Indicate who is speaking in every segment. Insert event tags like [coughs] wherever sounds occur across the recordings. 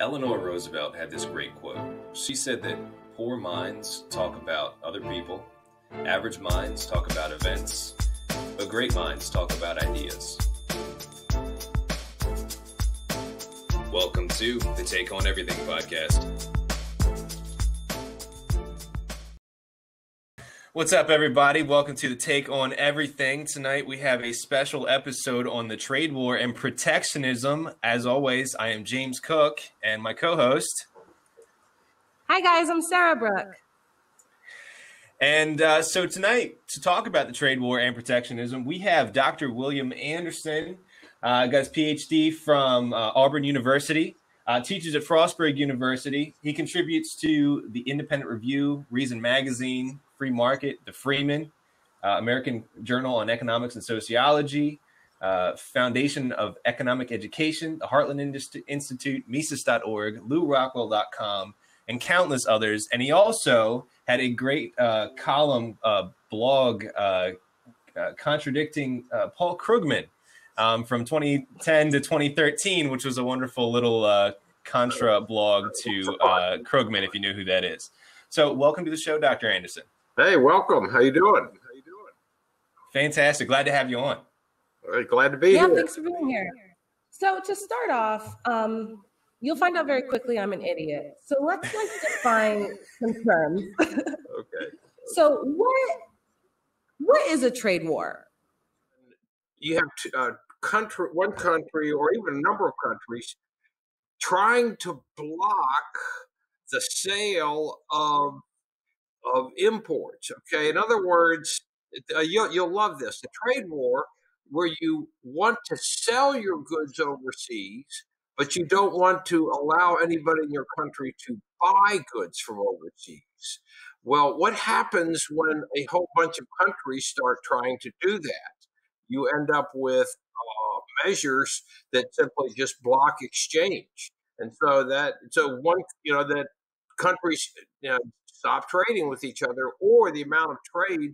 Speaker 1: Eleanor Roosevelt had this great quote. She said that poor minds talk about other people, average minds talk about events, but great minds talk about ideas. Welcome to the Take On Everything podcast. What's up, everybody? Welcome to the Take on Everything. Tonight we have a special episode on the trade war and protectionism. As always, I am James Cook and my co host.
Speaker 2: Hi, guys. I'm Sarah Brooke.
Speaker 1: And uh, so tonight, to talk about the trade war and protectionism, we have Dr. William Anderson, uh, got his PhD from uh, Auburn University, uh, teaches at Frostburg University. He contributes to the Independent Review, Reason Magazine, Free Market, The Freeman, uh, American Journal on Economics and Sociology, uh, Foundation of Economic Education, the Heartland Institute, Mises.org, LewRockwell.com, and countless others. And he also had a great uh, column uh, blog uh, uh, contradicting Paul Krugman um, from 2010 to 2013, which was a wonderful little contra blog to Krugman, if you knew who that is. So, welcome to the show, Dr. Anderson.
Speaker 3: Hey, welcome. How you doing? How you doing?
Speaker 1: Fantastic. Glad to have you on.
Speaker 3: All right, glad to be
Speaker 2: yeah,
Speaker 3: here.
Speaker 2: thanks for being here. So to start off, um, you'll find out very quickly I'm an idiot. So let's like [laughs] define some terms. [laughs]
Speaker 3: okay.
Speaker 2: So what what is a trade war?
Speaker 3: You have t- uh, country, one country, or even a number of countries, trying to block the sale of of imports. Okay, in other words, uh, you'll, you'll love this: the trade war, where you want to sell your goods overseas, but you don't want to allow anybody in your country to buy goods from overseas. Well, what happens when a whole bunch of countries start trying to do that? You end up with uh, measures that simply just block exchange, and so that so one you know that countries you know, stop trading with each other, or the amount of trade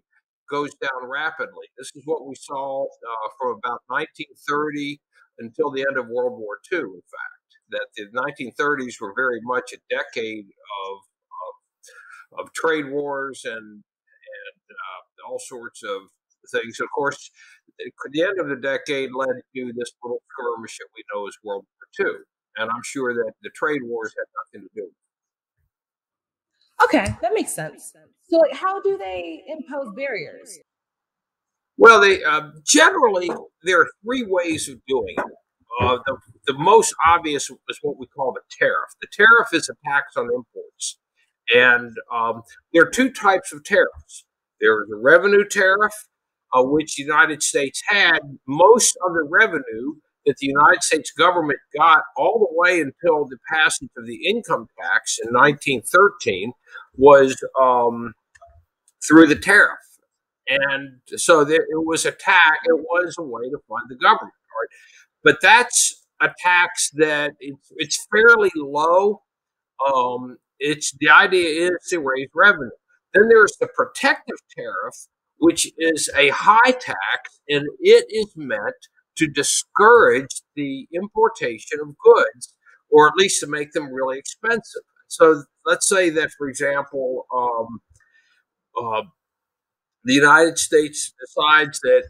Speaker 3: goes down rapidly. This is what we saw uh, from about 1930 until the end of World War II, in fact, that the 1930s were very much a decade of, of, of trade wars and, and uh, all sorts of things. Of course, the end of the decade led to this little skirmish that we know as World War II. And I'm sure that the trade wars had nothing to do with it.
Speaker 2: Okay, that makes sense. So, like, how do they impose barriers?
Speaker 3: Well, they uh, generally there are three ways of doing it. Uh, the, the most obvious is what we call the tariff. The tariff is a tax on imports, and um, there are two types of tariffs. There is a revenue tariff, uh, which the United States had most of the revenue that the United States government got all the way until the passage of the income tax in 1913 was um, through the tariff. And so there, it was a tax, it was a way to fund the government. Right? But that's a tax that it's, it's fairly low. Um, it's the idea is to raise revenue. Then there's the protective tariff, which is a high tax, and it is meant to discourage the importation of goods, or at least to make them really expensive. So let's say that, for example, um, uh, the United States decides that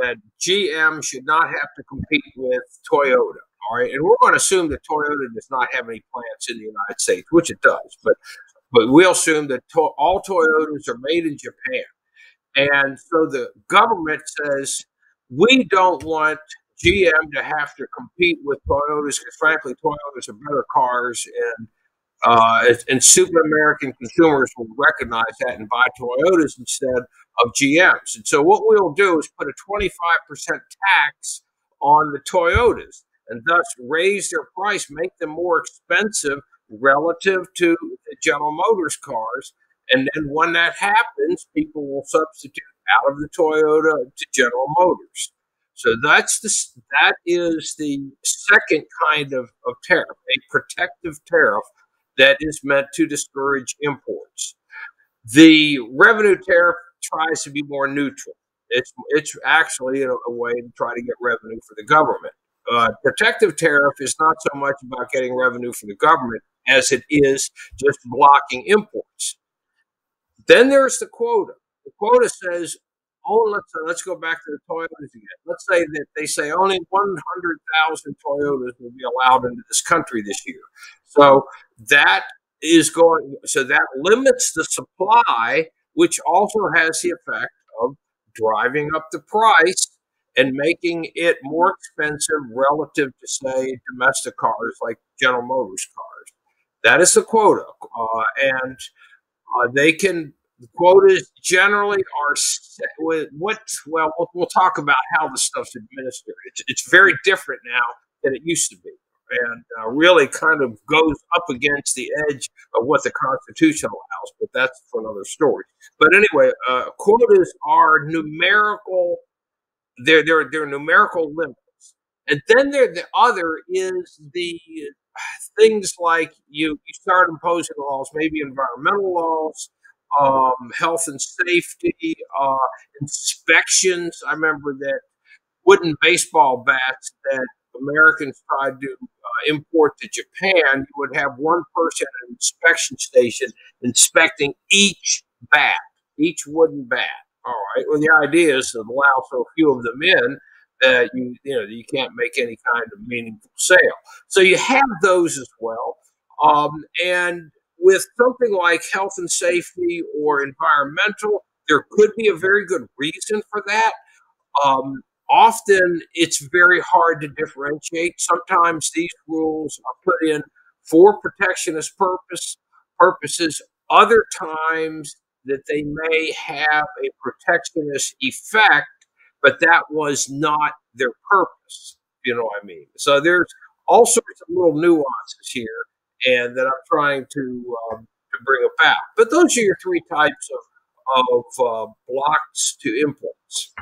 Speaker 3: that GM should not have to compete with Toyota. All right, and we're going to assume that Toyota does not have any plants in the United States, which it does, but but we'll assume that to- all Toyotas are made in Japan, and so the government says we don't want GM to have to compete with Toyotas because, frankly, Toyotas are better cars, and uh, and super American consumers will recognize that and buy Toyotas instead of GMs. And so, what we'll do is put a 25% tax on the Toyotas and thus raise their price, make them more expensive relative to the General Motors cars. And then, when that happens, people will substitute out of the Toyota to General Motors. So that's the that is the second kind of, of tariff, a protective tariff that is meant to discourage imports. The revenue tariff tries to be more neutral. It's it's actually a, a way to try to get revenue for the government. uh, protective tariff is not so much about getting revenue for the government as it is just blocking imports. Then there's the quota. The quota says, oh, let's uh, let's go back to the Toyotas again. Let's say that they say only 100,000 Toyotas will be allowed into this country this year. So that is going. So that limits the supply, which also has the effect of driving up the price and making it more expensive relative to say domestic cars like General Motors cars. That is the quota, uh, and uh, they can. The quotas generally are set with what? Well, well, talk about how the stuff's administered. It's, it's very different now than it used to be, and uh, really kind of goes up against the edge of what the Constitution allows. But that's for another story. But anyway, uh, quotas are numerical. They're they're they're numerical limits, and then there the other is the things like you you start imposing laws, maybe environmental laws, um, health and safety, uh, inspections. I remember that wooden baseball bats that Americans tried to uh, import to Japan. You would have one person at an inspection station inspecting each bat, each wooden bat. All right. Well, the idea is to allow so few of them in that you you know you can't make any kind of meaningful sale. So you have those as well, um, and with something like health and safety or environmental, there could be a very good reason for that. Um, often it's very hard to differentiate. Sometimes these rules are put in for protectionist purpose purposes. Other times that they may have a protectionist effect but that was not their purpose. You know what I mean? So there's all sorts of little nuances here, and that I'm trying to um, to bring about. But those are your three types of of uh, blocks to imports.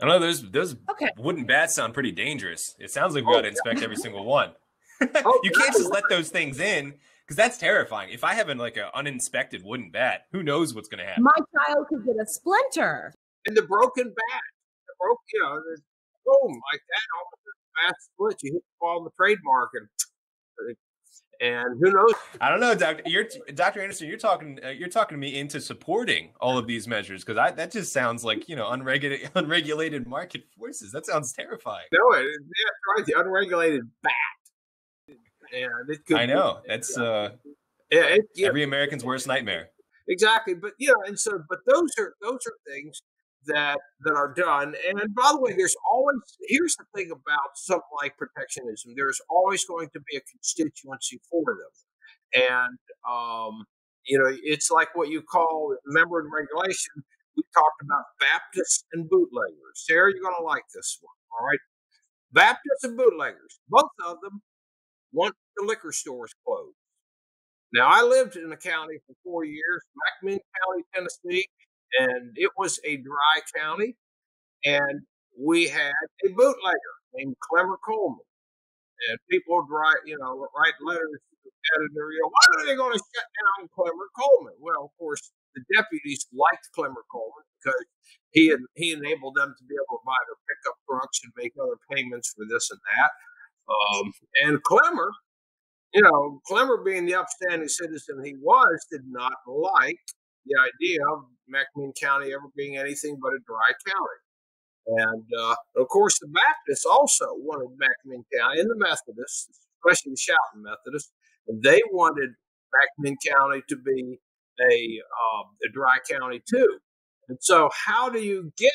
Speaker 1: I know those those
Speaker 2: Okay.
Speaker 1: wooden bats sound pretty dangerous. It sounds like we got to
Speaker 3: Oh,
Speaker 1: inspect every single one.
Speaker 3: Oh, [laughs] [laughs]
Speaker 1: you can't just let those things in because that's terrifying. If I have an, like an uninspected wooden bat, who knows what's going to happen?
Speaker 2: My child could get a splinter.
Speaker 3: And the broken bat, the broke, you know, boom like that, all of the bat split. You hit the ball in the trademark, and and who knows?
Speaker 1: I don't know, Doctor. You're Doctor Anderson. You're talking. Uh, you're talking to me into supporting all of these measures because I that just sounds like you know unregulated [laughs] unregulated market forces. That sounds terrifying.
Speaker 3: No, it, yeah, right. The unregulated bat, could.
Speaker 1: I know.
Speaker 3: be-
Speaker 1: That's uh,
Speaker 3: yeah, it, yeah,
Speaker 1: every American's worst nightmare.
Speaker 3: exactly. But you know, and so, but those are those are things that that are done. And by the way, there's always here's the thing about something like protectionism. There's always going to be a constituency for them, and um, you know, it's like what you call member and regulation. We talked about Baptists and bootleggers. Sarah, you're going to like this one. All right, Baptists and bootleggers, both of them want the liquor stores closed. Now, I lived in the county for four years, McMinn County, Tennessee, and it was a dry county. And we had a bootlegger named Clemmer Coleman. And people would write, you know, write letters to the editor, you know, why are they going to shut down Clemmer Coleman? Well, of course, the deputies liked Clemmer Coleman because he had, he enabled them to be able to buy their pickup trucks and make other payments for this and that. Um, and Clemmer, you know, Clemmer being the upstanding citizen he was, did not like the idea of McMinn County ever being anything but a dry county. And uh, of course, the Baptists also wanted McMinn County, and the Methodists, especially the Shouting Methodists, they wanted McMinn County to be a, uh, a dry county too. And so, how do you get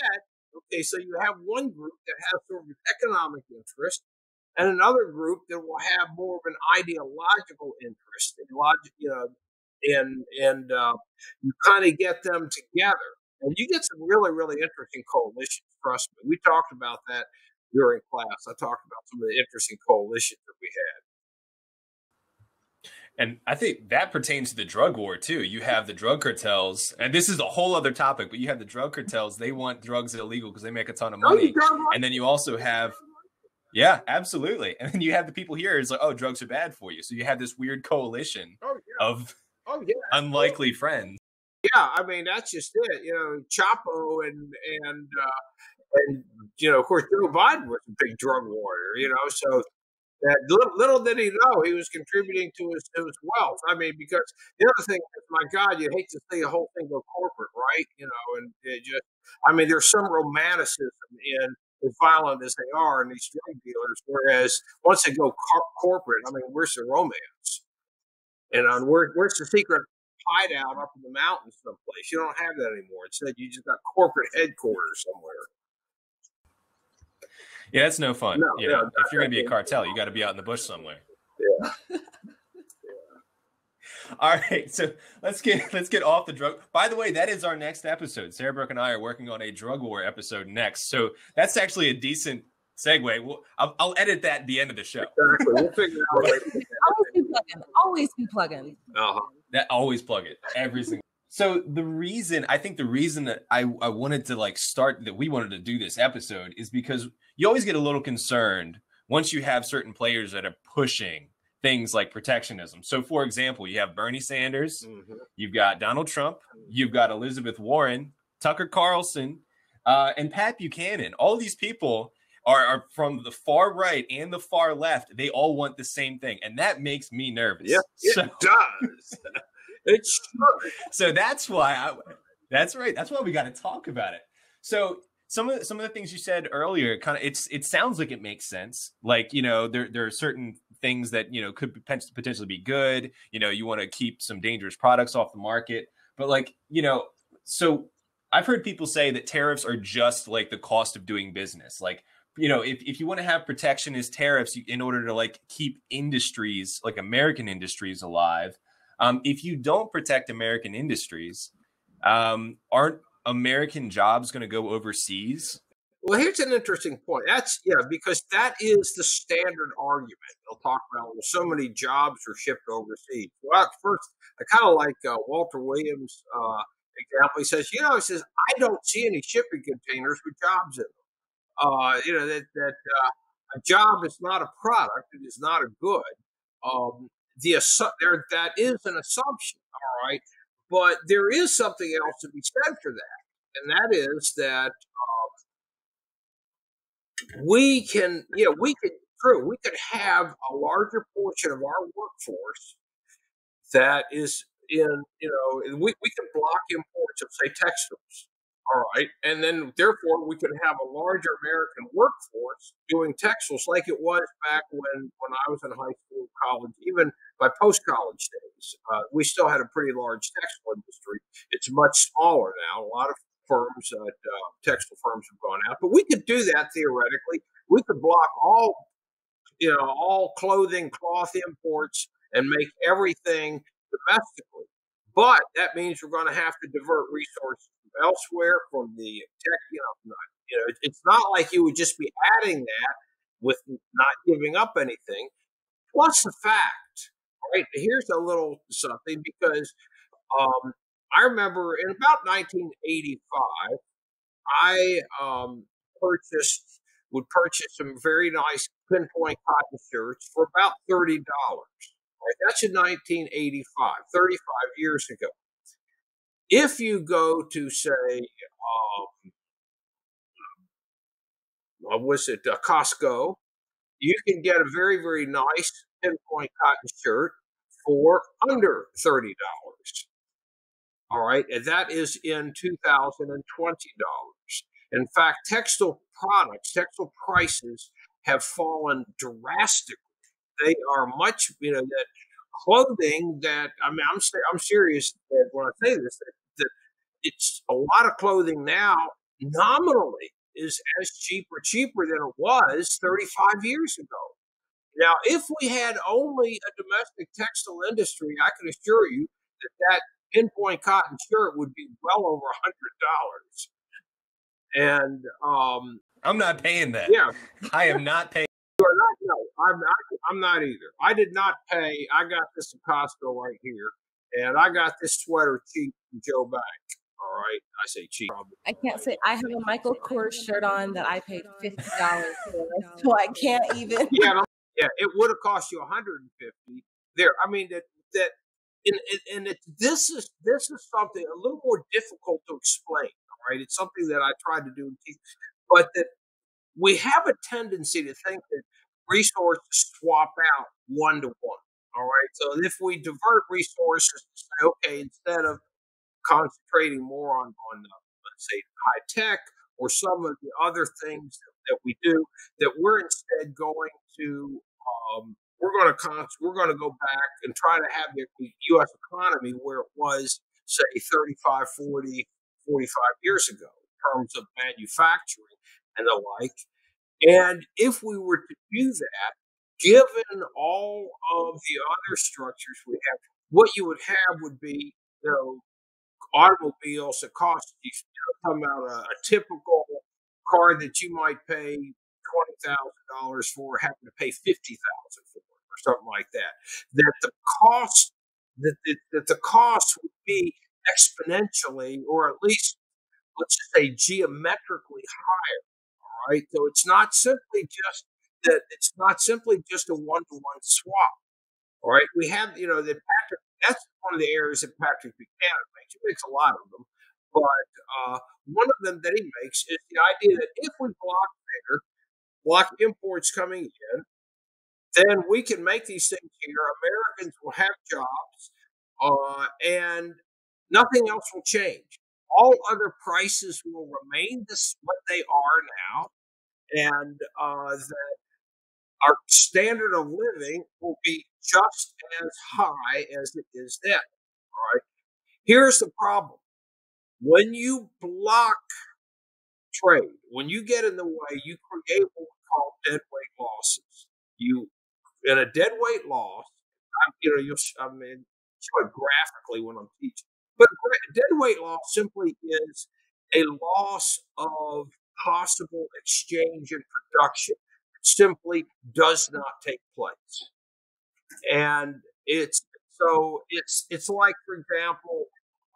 Speaker 3: okay? So you have one group that has sort of an economic interest, and another group that will have more of an ideological interest, you know, and and uh, you kind of get them together, and you get some really really interesting coalitions. Trust me, we talked about that during class. I talked about some of the interesting coalitions that we had.
Speaker 1: And I think that pertains to the drug war too. You have the drug cartels, and this is a whole other topic, but you have the drug cartels. They want drugs illegal because they make a ton of money.
Speaker 3: darn right.
Speaker 1: And then you also have, yeah, absolutely. And then you have the people here; here is like, oh, drugs are bad for you. So you have this weird coalition
Speaker 3: Oh yeah.
Speaker 1: of
Speaker 3: Oh yeah.
Speaker 1: unlikely friends.
Speaker 3: Yeah, I mean that's just it. You know, Chapo and and uh, and you know, of course, Joe Biden was a big drug warrior, you know, so that little, little did he know he was contributing to his, to his wealth. I mean, because the other thing is, my God, you hate to see the whole thing go corporate, right? You know, and it just, I mean, there's some romanticism in as violent as they are in these drug dealers, whereas once they go car- corporate, I mean, where's the romance? And on where, where's the secret hideout up in the mountains someplace? You don't have that anymore. Instead, you just got corporate headquarters somewhere.
Speaker 1: Yeah, that's no fun.
Speaker 3: No,
Speaker 1: you
Speaker 3: yeah,
Speaker 1: know, if you're going to be a
Speaker 3: yeah.
Speaker 1: cartel, you got to be out in the bush somewhere.
Speaker 3: Yeah. [laughs]
Speaker 1: All right, so let's get let's get off the drug. By the way, that is our next episode. Sarah Brooke and I are working on a drug war episode next, so that's actually a decent segue. We'll, I'll, I'll edit that at the end of the show.
Speaker 3: Exactly. We'll figure out [laughs] a way to get
Speaker 2: Always be plugging. Always be plugging.
Speaker 3: that. Uh-huh.
Speaker 1: That always plug it every single. So the reason I think the reason that I I wanted to like start that we wanted to do this episode is because you always get a little concerned once you have certain players that are pushing things like protectionism. So for example, you have Bernie Sanders,
Speaker 3: Mhm.
Speaker 1: you've got Donald Trump, you've got Elizabeth Warren, Tucker Carlson, uh, and Pat Buchanan. All these people are, are from the far right and the far left. They all want the same thing, and that makes me nervous.
Speaker 3: Yeah, it
Speaker 1: So,
Speaker 3: does. [laughs] it should.
Speaker 1: so that's why I, that's right. That's why we got to talk about it. So some of the, some of the things you said earlier, kind of, it's it sounds like it makes sense. Like you know, there there are certain things that you know could potentially be good. You know, you want to keep some dangerous products off the market, but like you know, so I've heard people say that tariffs are just like the cost of doing business. Like you know, if, if you want to have protectionist tariffs in order to like keep industries like American industries alive, um, if you don't protect American industries, um, aren't American jobs going to go overseas?
Speaker 3: Well, here's an interesting point. That's yeah, because that is the standard argument. They'll talk about well, so many jobs are shipped overseas. Well, first, I kind of like uh, Walter Williams' uh, example. He says, you know, he says I don't see any shipping containers with jobs in them. Uh, you know that that uh, a job is not a product; it is not a good. Um, the assu- there that is an assumption, all right, but there is something else to be said for that, and that is that we can, you know, we could, true, we could have a larger portion of our workforce that is in, you know, we, we can block imports of, say, textiles. All right. And then, therefore, we could have a larger American workforce doing textiles like it was back when, when I was in high school, college, even by post college days. Uh, we still had a pretty large textile industry. It's much smaller now. A lot of firms, uh, uh, textile firms have gone out, but we could do that theoretically. We could block all, you know, all clothing, cloth imports, and make everything domestically. But that means we're going to have to divert resources elsewhere from the tech. You know, you know, it's not like you would just be adding that with not giving up anything. Plus the fact, right? Here's a little something because um, I remember in about 1985, I um, purchased would purchase some very nice pinpoint cotton shirts for about thirty dollars. Right, that's in 1985, 35 years ago. If you go to say, um, what was it, uh, Costco, you can get a very very nice pinpoint cotton shirt for under thirty dollars. All right, and that is in two thousand and twenty dollars. In fact, textile products, textile prices have fallen drastically. They are much, you know, that clothing that I mean, I'm I'm serious that when I say this that, that it's a lot of clothing now nominally is as cheap or cheaper than it was 35 years ago. Now, if we had only a domestic textile industry, I can assure you that that pinpoint cotton shirt would be well over a hundred dollars. And um,
Speaker 1: I'm not paying that.
Speaker 3: yeah,
Speaker 1: I am not paying.
Speaker 3: you are not. No, I'm not. I'm not either. I did not pay. I got this at Costco right here, and I got this sweater cheap from Joe Bank. All right, I say cheap.
Speaker 2: I can't say I have a Michael Kors shirt on that I paid fifty dollars for, [laughs] [laughs] so I can't even.
Speaker 3: Yeah, yeah, it would have cost you 150 there. I mean that that, and, and, and it, this is this is something a little more difficult to explain. All right, it's something that I tried to do, but that we have a tendency to think that resources swap out one to one. All right. So if we divert resources to say, okay, instead of concentrating more on, on uh, let's say, high tech or some of the other things that, that we do, that we're instead going to um, we're going to con- we're going to go back and try to have the U.S. economy where it was, say, 35, 40, 45 years ago in terms of manufacturing and the like. And if we were to do that, given all of the other structures we have, what you would have would be, you know, automobiles that cost you, you know, talking about a, a typical car that you might pay twenty thousand dollars for, having to pay fifty thousand for or something like that. That the cost that, that, that the cost would be exponentially, or at least let's just say geometrically higher. Right, so it's not simply just that it's not simply just a one to one swap. All right, we have you know that Patrick. That's one of the areas that Patrick Buchanan makes. He makes a lot of them, but uh, one of them that he makes is the idea that if we block there, block imports coming in, then we can make these things here. Americans will have jobs, uh, and nothing else will change. All other prices will remain this what they are now, and uh, that our standard of living will be just as high as it is then. All right. Here's the problem: when you block trade, when you get in the way, you create what we call dead weight losses. You in a deadweight loss, I'm, you know, you I mean, show it graphically when I'm teaching. But dead weight loss simply is a loss of possible exchange and production. It simply does not take place. And it's so it's it's like, for example,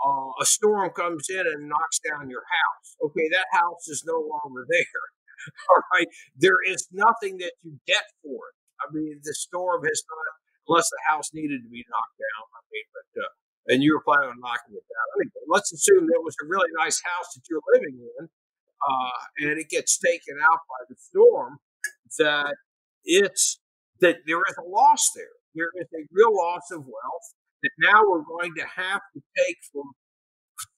Speaker 3: uh, a storm comes in and knocks down your house. Okay, that house is no longer [laughs] there. All right, there is nothing that you get for it. I mean, the storm has not, unless the house needed to be knocked down. I mean, but uh, and you were planning on knocking it down. Let's assume there was a really nice house that you're living in, uh, and it gets taken out by the storm. That it's that there is a loss there. There is a real loss of wealth that now we're going to have to take from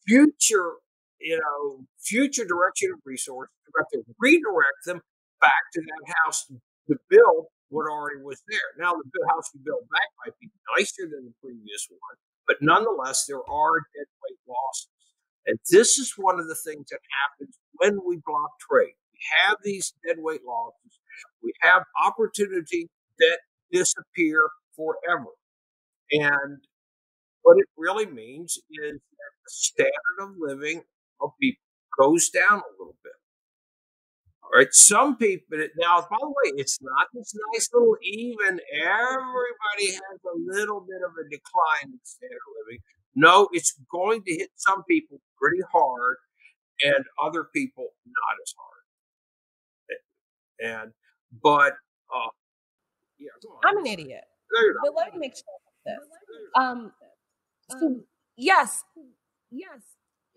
Speaker 3: future, you know, future direction of resources. We have to redirect them back to that house to build what already was there. Now, the house you build back might be nicer than the previous one, but nonetheless, there are dead weight losses. And this is one of the things that happens when we block trade. We have these dead weight losses. We have opportunity that disappear forever. And what it really means is that the standard of living of people goes down a little bit. All right. Some people now, by the way, it's not this nice little even. Everybody has a little bit of a decline in standard of living. No, it's going to hit some people pretty hard, and other people not as hard. And but uh,
Speaker 2: yeah, I'm an idiot. But let me make sure this. Um, so yes, yes,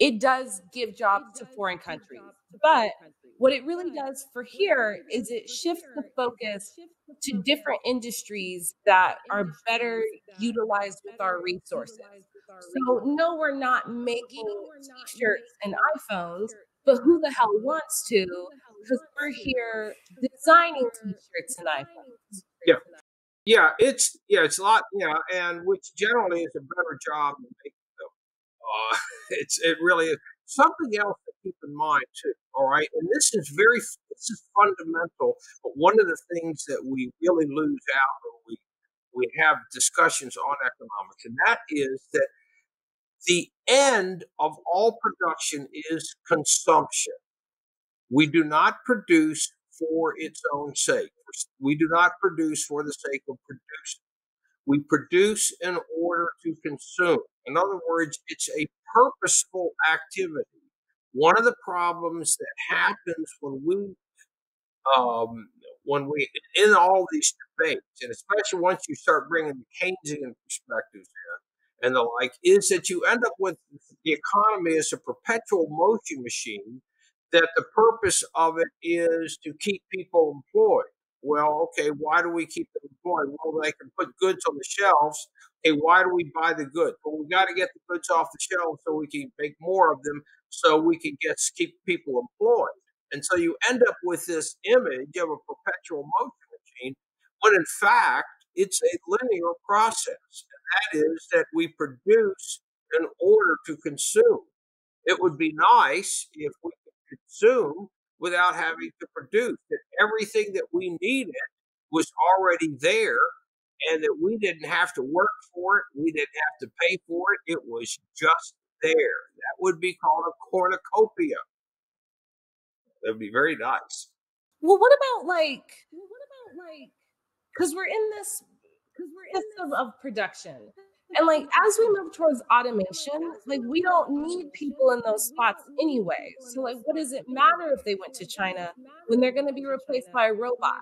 Speaker 2: it does give jobs to foreign countries, but what it really does for here is it shifts the focus to different industries that are better utilized with our resources. So, no, we're not making t shirts and iPhones, but who the hell wants to? Because we're here designing t shirts and iPhones.
Speaker 3: Yeah. Yeah, it's yeah, it's a lot, yeah, and which generally is a better job than making them. Uh, [laughs] it's it really is something else to keep in mind too. All right, and this is very this is fundamental. But one of the things that we really lose out when we we have discussions on economics, and that is that the end of all production is consumption. We do not produce for its own sake. We do not produce for the sake of producing. We produce in order to consume. In other words, it's a purposeful activity. One of the problems that happens when we, um, when we, in all these debates, and especially once you start bringing the Keynesian perspectives in and the like, is that you end up with the economy as a perpetual motion machine that the purpose of it is to keep people employed. Well, okay, why do we keep them employed? Well, they can put goods on the shelves. Okay, why do we buy the goods? Well, we got to get the goods off the shelf so we can make more of them, so we can get keep people employed. And so you end up with this image of a perpetual motion machine, when in fact it's a linear process. And that is that we produce in order to consume. It would be nice if we could consume without having to produce, that everything that we needed was already there and that we didn't have to work for it, we didn't have to pay for it, it was just there. That would be called a cornucopia. That would be very nice.
Speaker 2: Well, what about like, what about like, because we're in this, because we're in this of, of production. And like as we move towards automation, like we don't need people in those spots anyway. So like what does it matter if they went to China when they're going to be replaced by a robot?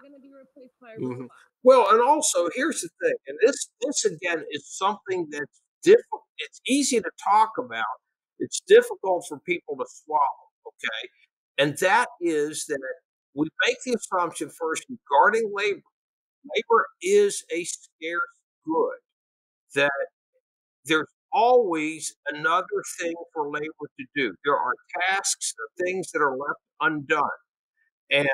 Speaker 3: Mm-hmm. Well, and also here's the thing, and this this again is something that's difficult. It's easy to talk about. It's difficult for people to swallow. Okay, and that is that we make the assumption first regarding labor. Labor is a scarce good. That there's always another thing for labor to do. There are tasks or things that are left undone. And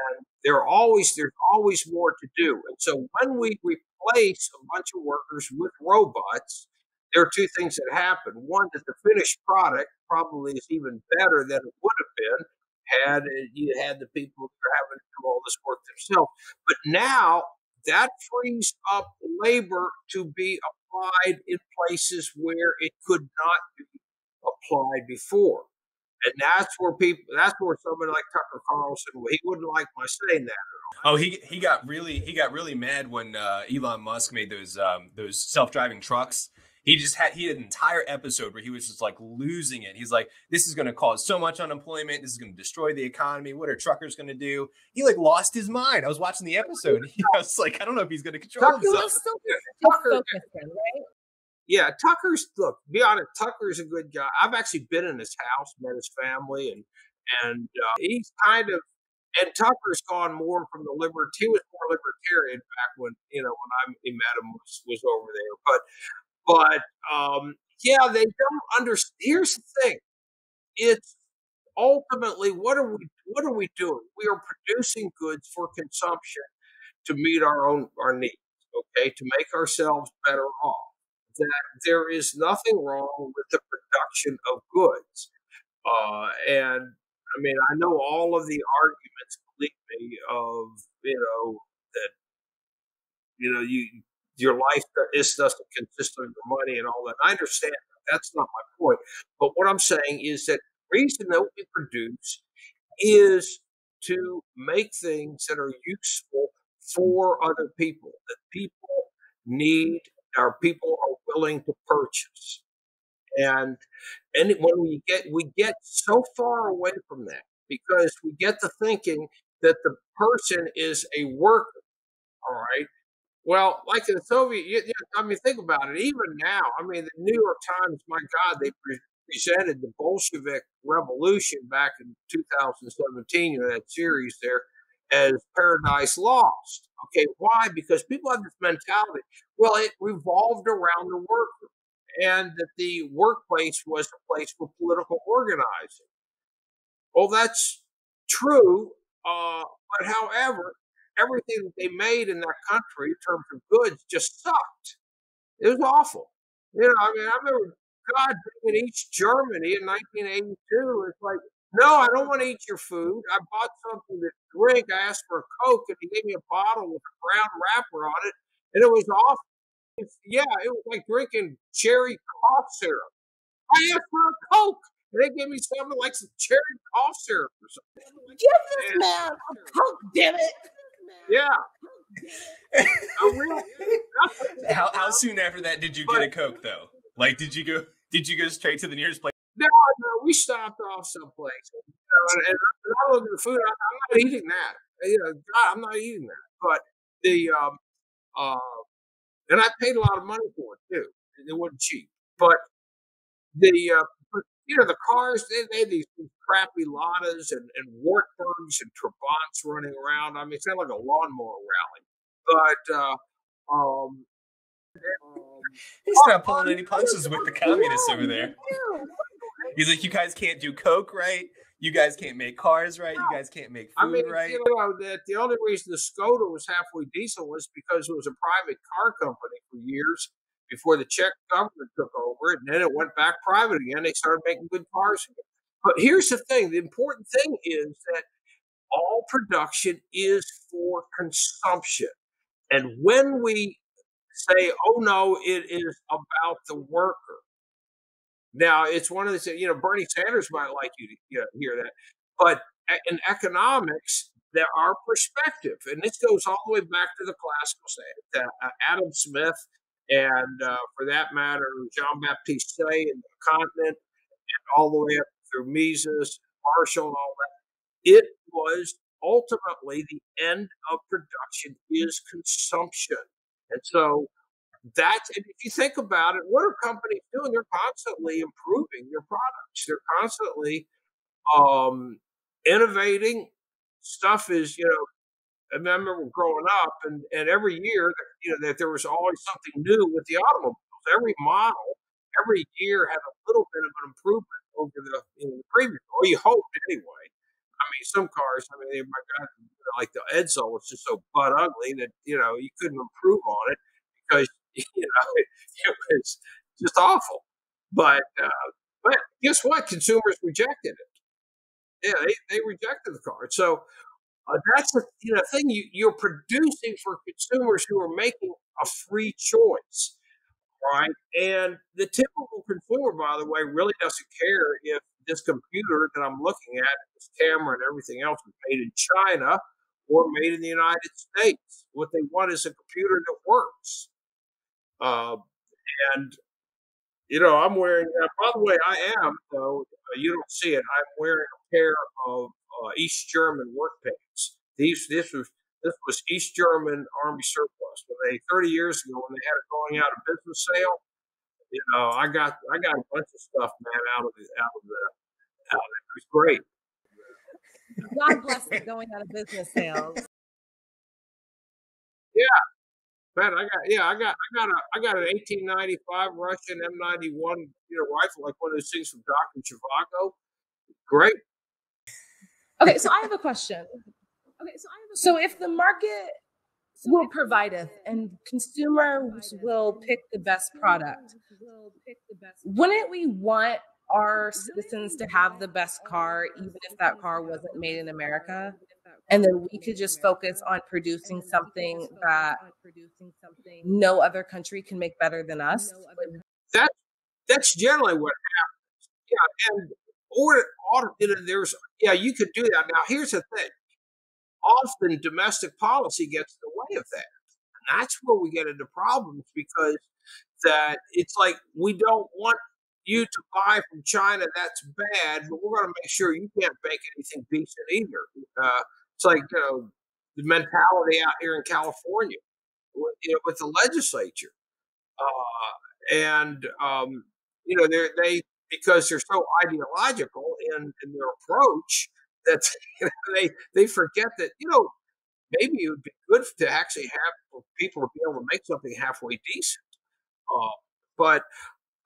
Speaker 3: there are always there's always more to do. And so when we replace a bunch of workers with robots, there are two things that happen. One, that the finished product probably is even better than it would have been had you had the people that are having to do all this work themselves. But now that frees up labor to be applied in places where it could not be applied before. And that's where people, that's where somebody like Tucker Carlson, he wouldn't like my saying that.
Speaker 1: Oh, he he got really he got really mad when uh, Elon Musk made those um, those self driving trucks he just had he had an entire episode where he was just like losing it. He's like, "This is going to cause so much unemployment. This is going to destroy the economy. What are truckers going to do?" He like lost his mind. I was watching the episode. [laughs] I was like, I don't know if he's going to control Tucker, himself. Still Tucker,
Speaker 3: right? Yeah, Tucker's look. Be honest, Tucker's a good guy. I've actually been in his house, met his family, and and uh, he's kind of and Tucker's gone more from the liberty. He was more libertarian back when you know when I met him was, was over there, but but um, yeah, they don't understand. Here's the thing: it's ultimately what are we what are we doing? We are producing goods for consumption to meet our own our needs. Okay, to make ourselves better off. That there is nothing wrong with the production of goods, uh, and I mean I know all of the arguments, believe me, of you know that you know you your life is doesn't consist of your money and all that. I understand that. That's not my point. But what I'm saying is that the reason that we produce is to make things that are useful for other people, that people need, or people are willing to purchase. And and when we get we get so far away from that because we get to thinking that the person is a worker, all right, well, like in the Soviet, you, you, I mean, think about it. Even now, I mean, the New York Times, my God, they pre- presented the Bolshevik Revolution back in 2017, you know, that series there, as Paradise Lost. Okay, why? Because people have this mentality. Well, it revolved around the worker, and that the workplace was a place for political organizing. Well, that's true, uh, but however, everything that they made in that country in terms of goods just sucked. It was awful. You know, I mean, I remember God being in East Germany in 1982. It's like, no, I don't want to eat your food. I bought something to drink. I asked for a Coke, and he gave me a bottle with a brown wrapper on it, and it was awful. It's, yeah, it was like drinking cherry cough syrup. I asked for a Coke. And they gave me something like some cherry cough syrup or something.
Speaker 2: Give this and, man a Coke, damn it.
Speaker 3: Yeah. [laughs]
Speaker 1: how how soon after that did you get a Coke though? Like, did you go? Did you go straight to the nearest place?
Speaker 3: No, no, we stopped off someplace. You know, and, and I look at the food. I, am not eating that. You know, I'm not eating that. But the um, uh, and I paid a lot of money for it too. It wasn't cheap. But the uh, but you know, the cars, they, they had these crappy Ladas and, and Wartburgs and Trabants running around. I mean, it sounded like a lawnmower rally. But, uh, um,
Speaker 1: He's not pulling any punches with the [laughs] communists over there. He's like, you guys can't do coke right. You guys can't make cars right. You guys can't make food I mean, right.
Speaker 3: You know, that the only reason the Skoda was halfway decent was because it was a private car company for years before the Czech government took over it, and then it went back private again. They started making good cars again. But here's the thing: the important thing is that all production is for consumption, and when we say, "Oh no, it is about the worker," now it's one of the things, you know Bernie Sanders might like you to you know, hear that, but in economics there are perspective, and this goes all the way back to the classical. Uh, Adam Smith and uh, for that matter, Jean Baptiste Say and the continent, and all the way up through Mises, Marshall, and all that. It was ultimately the end of production is consumption. And so that's, if you think about it, what are companies doing? They're constantly improving their products. They're constantly um, innovating. Stuff is, you know, I remember growing up, and, and every year, you know, that there was always something new with the automobiles. Every model, every year had a little bit of an improvement over the, the previous, or you hoped anyway. I mean, some cars, I mean, my God, like the Edsel was just so butt ugly that, you know, you couldn't improve on it because, [laughs] you know, it, it was just awful. But, uh, but guess what? Consumers rejected it. Yeah, they, they rejected the card. So uh, that's the you know, thing you, you're producing for consumers who are making a free choice, right? And the typical consumer, by the way, really doesn't care if this computer that I'm looking at, this camera and everything else, is made in China or made in the United States. What they want is a computer that works. Uh, and you know, I'm wearing. Uh, by the way, I am. Though uh, you don't see it, I'm wearing a pair of uh, East German work pants. These this was this was East German Army surplus. When they 30 years ago, when they had it going out of business sale, you know, I got I got a bunch of stuff, man, out of the out of the out of it. It was great.
Speaker 2: God bless it going out of business sales.
Speaker 3: Yeah, man, I got yeah, I got I got a I got an 1895 Russian M91 you know rifle, like one of those things from Doctor Zhivago. Great,
Speaker 2: Okay, so I have a question. Okay, so I have a so if the market will provide it and consumers will pick the best product, wouldn't we want our citizens to have the best car, even if that car wasn't made in America? And then we could just focus on producing something that no other country can make better than us.
Speaker 3: That that's generally what happens. Yeah, and or, or you know, there's yeah, you could do that. Now, here's the thing: often domestic policy gets in the way of that, and that's where we get into problems because that it's like we don't want you to buy from China. That's bad, but we're going to make sure you can't make anything decent either. Uh, it's like know the mentality out here in California with, you know, with the legislature, uh, and um, you know they because they're so ideological in, in their approach that [laughs] they they forget that you know maybe it would be good to actually have people be able to make something halfway decent. Uh, but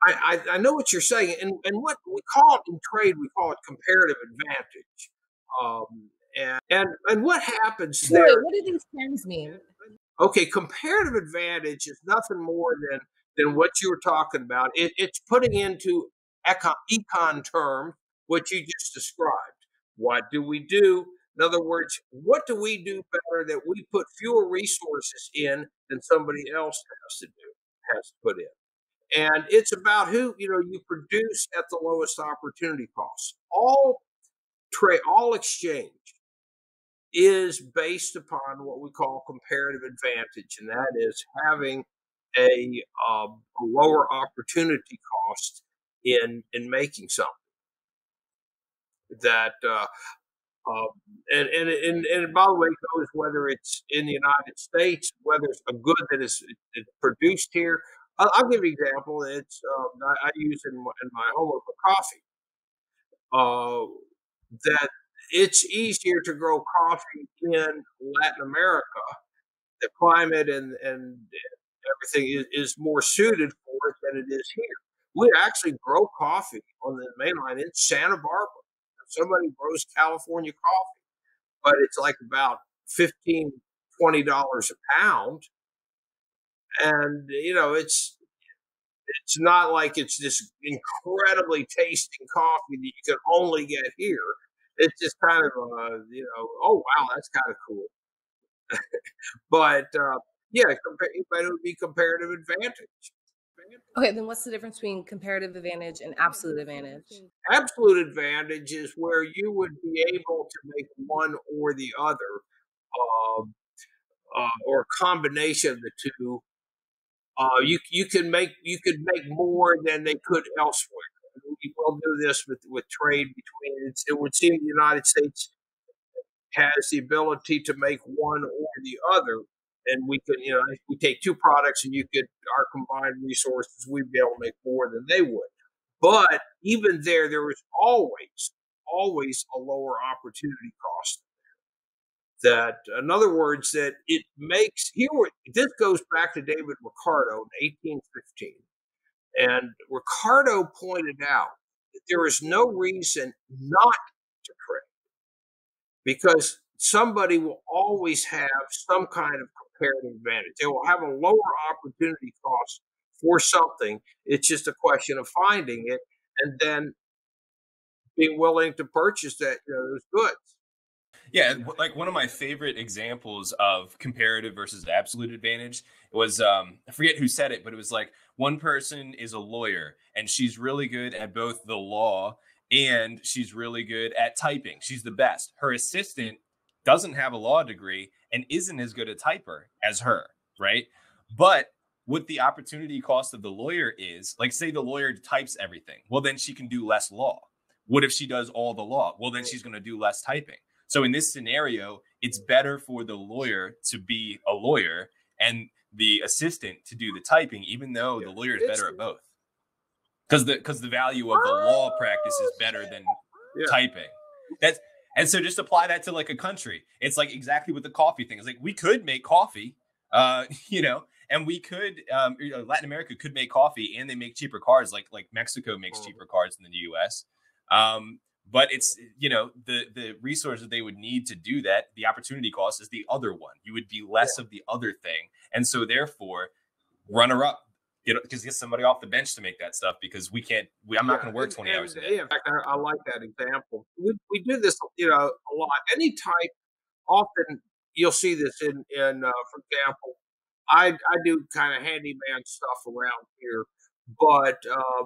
Speaker 3: I, I, I, know what you're saying, and, and what we call it in trade, we call it comparative advantage. Um, and, and and what happens there?
Speaker 2: Wait, what do these terms mean?
Speaker 3: Okay, comparative advantage is nothing more than than what you were talking about. It, it's putting into econ, econ term, what you just described. What do we do? In other words, what do we do better that we put fewer resources in than somebody else has to do, has to put in? And it's about who, you know, you produce at the lowest opportunity cost. All trade, all exchange is based upon what we call comparative advantage, and that is having a, uh, a lower opportunity cost in in making something. That uh, uh, and, and, and and by the way goes whether it's in the United States whether it's a good that is produced here. I'll, I'll, give an example. It's um, I, I, use in my, in my homework for coffee uh, that it's easier to grow coffee in Latin America. The climate and, and everything is, is more suited for it than it is here. We actually grow coffee on the mainline in Santa Barbara. Somebody grows California coffee, but it's like about 15 $20 a pound. And, you know, it's, it's not like it's this incredibly tasting coffee that you can only get here. It's just kind of, uh, you know, oh wow, that's kind of cool. [laughs] but uh, yeah, but it would be comparative advantage.
Speaker 2: Okay, then what's the difference between comparative advantage and absolute advantage?
Speaker 3: Absolute advantage is where you would be able to make one or the other, uh, uh, or a combination of the two uh, you you can make you could make more than they could elsewhere. We will do this with, with trade between. It would seem the United States has the ability to make one or the other, and we could you know if we take two products and you could our combined resources, we'd be able to make more than they would. But even there, there is always always a lower opportunity cost that in other words that it makes here this goes back to david ricardo in 1815 and ricardo pointed out that there is no reason not to trade because somebody will always have some kind of comparative advantage. They will have a lower opportunity cost for something. It's just a question of finding it and then being willing to purchase that you know, those goods
Speaker 1: yeah, like one of my favorite examples of comparative versus absolute advantage was um, I forget who said it, but it was like one person is a lawyer and she's really good at both the law and she's really good at typing. She's the best. Her assistant doesn't have a law degree and isn't as good a typer as her, right? But what the opportunity cost of the lawyer is, like say the lawyer types everything, well then she can do less law. What if she does all the law? Well then she's going to do less typing. So in this scenario, it's better for the lawyer to be a lawyer and the assistant to do the typing, even though yeah. the lawyer is better at both. Because the because the value of the law practice is better than yeah. typing. That's and so just apply that to like a country. It's like exactly what the coffee thing is. Like we could make coffee, uh, [laughs] you know, and we could um, Latin America could make coffee and they make cheaper cars. Like like Mexico makes mm-hmm. cheaper cars than the U.S. Um, but it's you know the the resource that they would need to do that the opportunity cost is the other one. You would be less yeah. of the other thing. And so therefore runner up you know because get somebody off the bench to make that stuff because we can't we, i'm yeah, not going to work 20
Speaker 3: and,
Speaker 1: hours a
Speaker 3: day. in fact I, I, like that example. We, we do this you know a lot. Any type often you'll see this in in uh, for example i i do kind of handyman stuff around here but uh,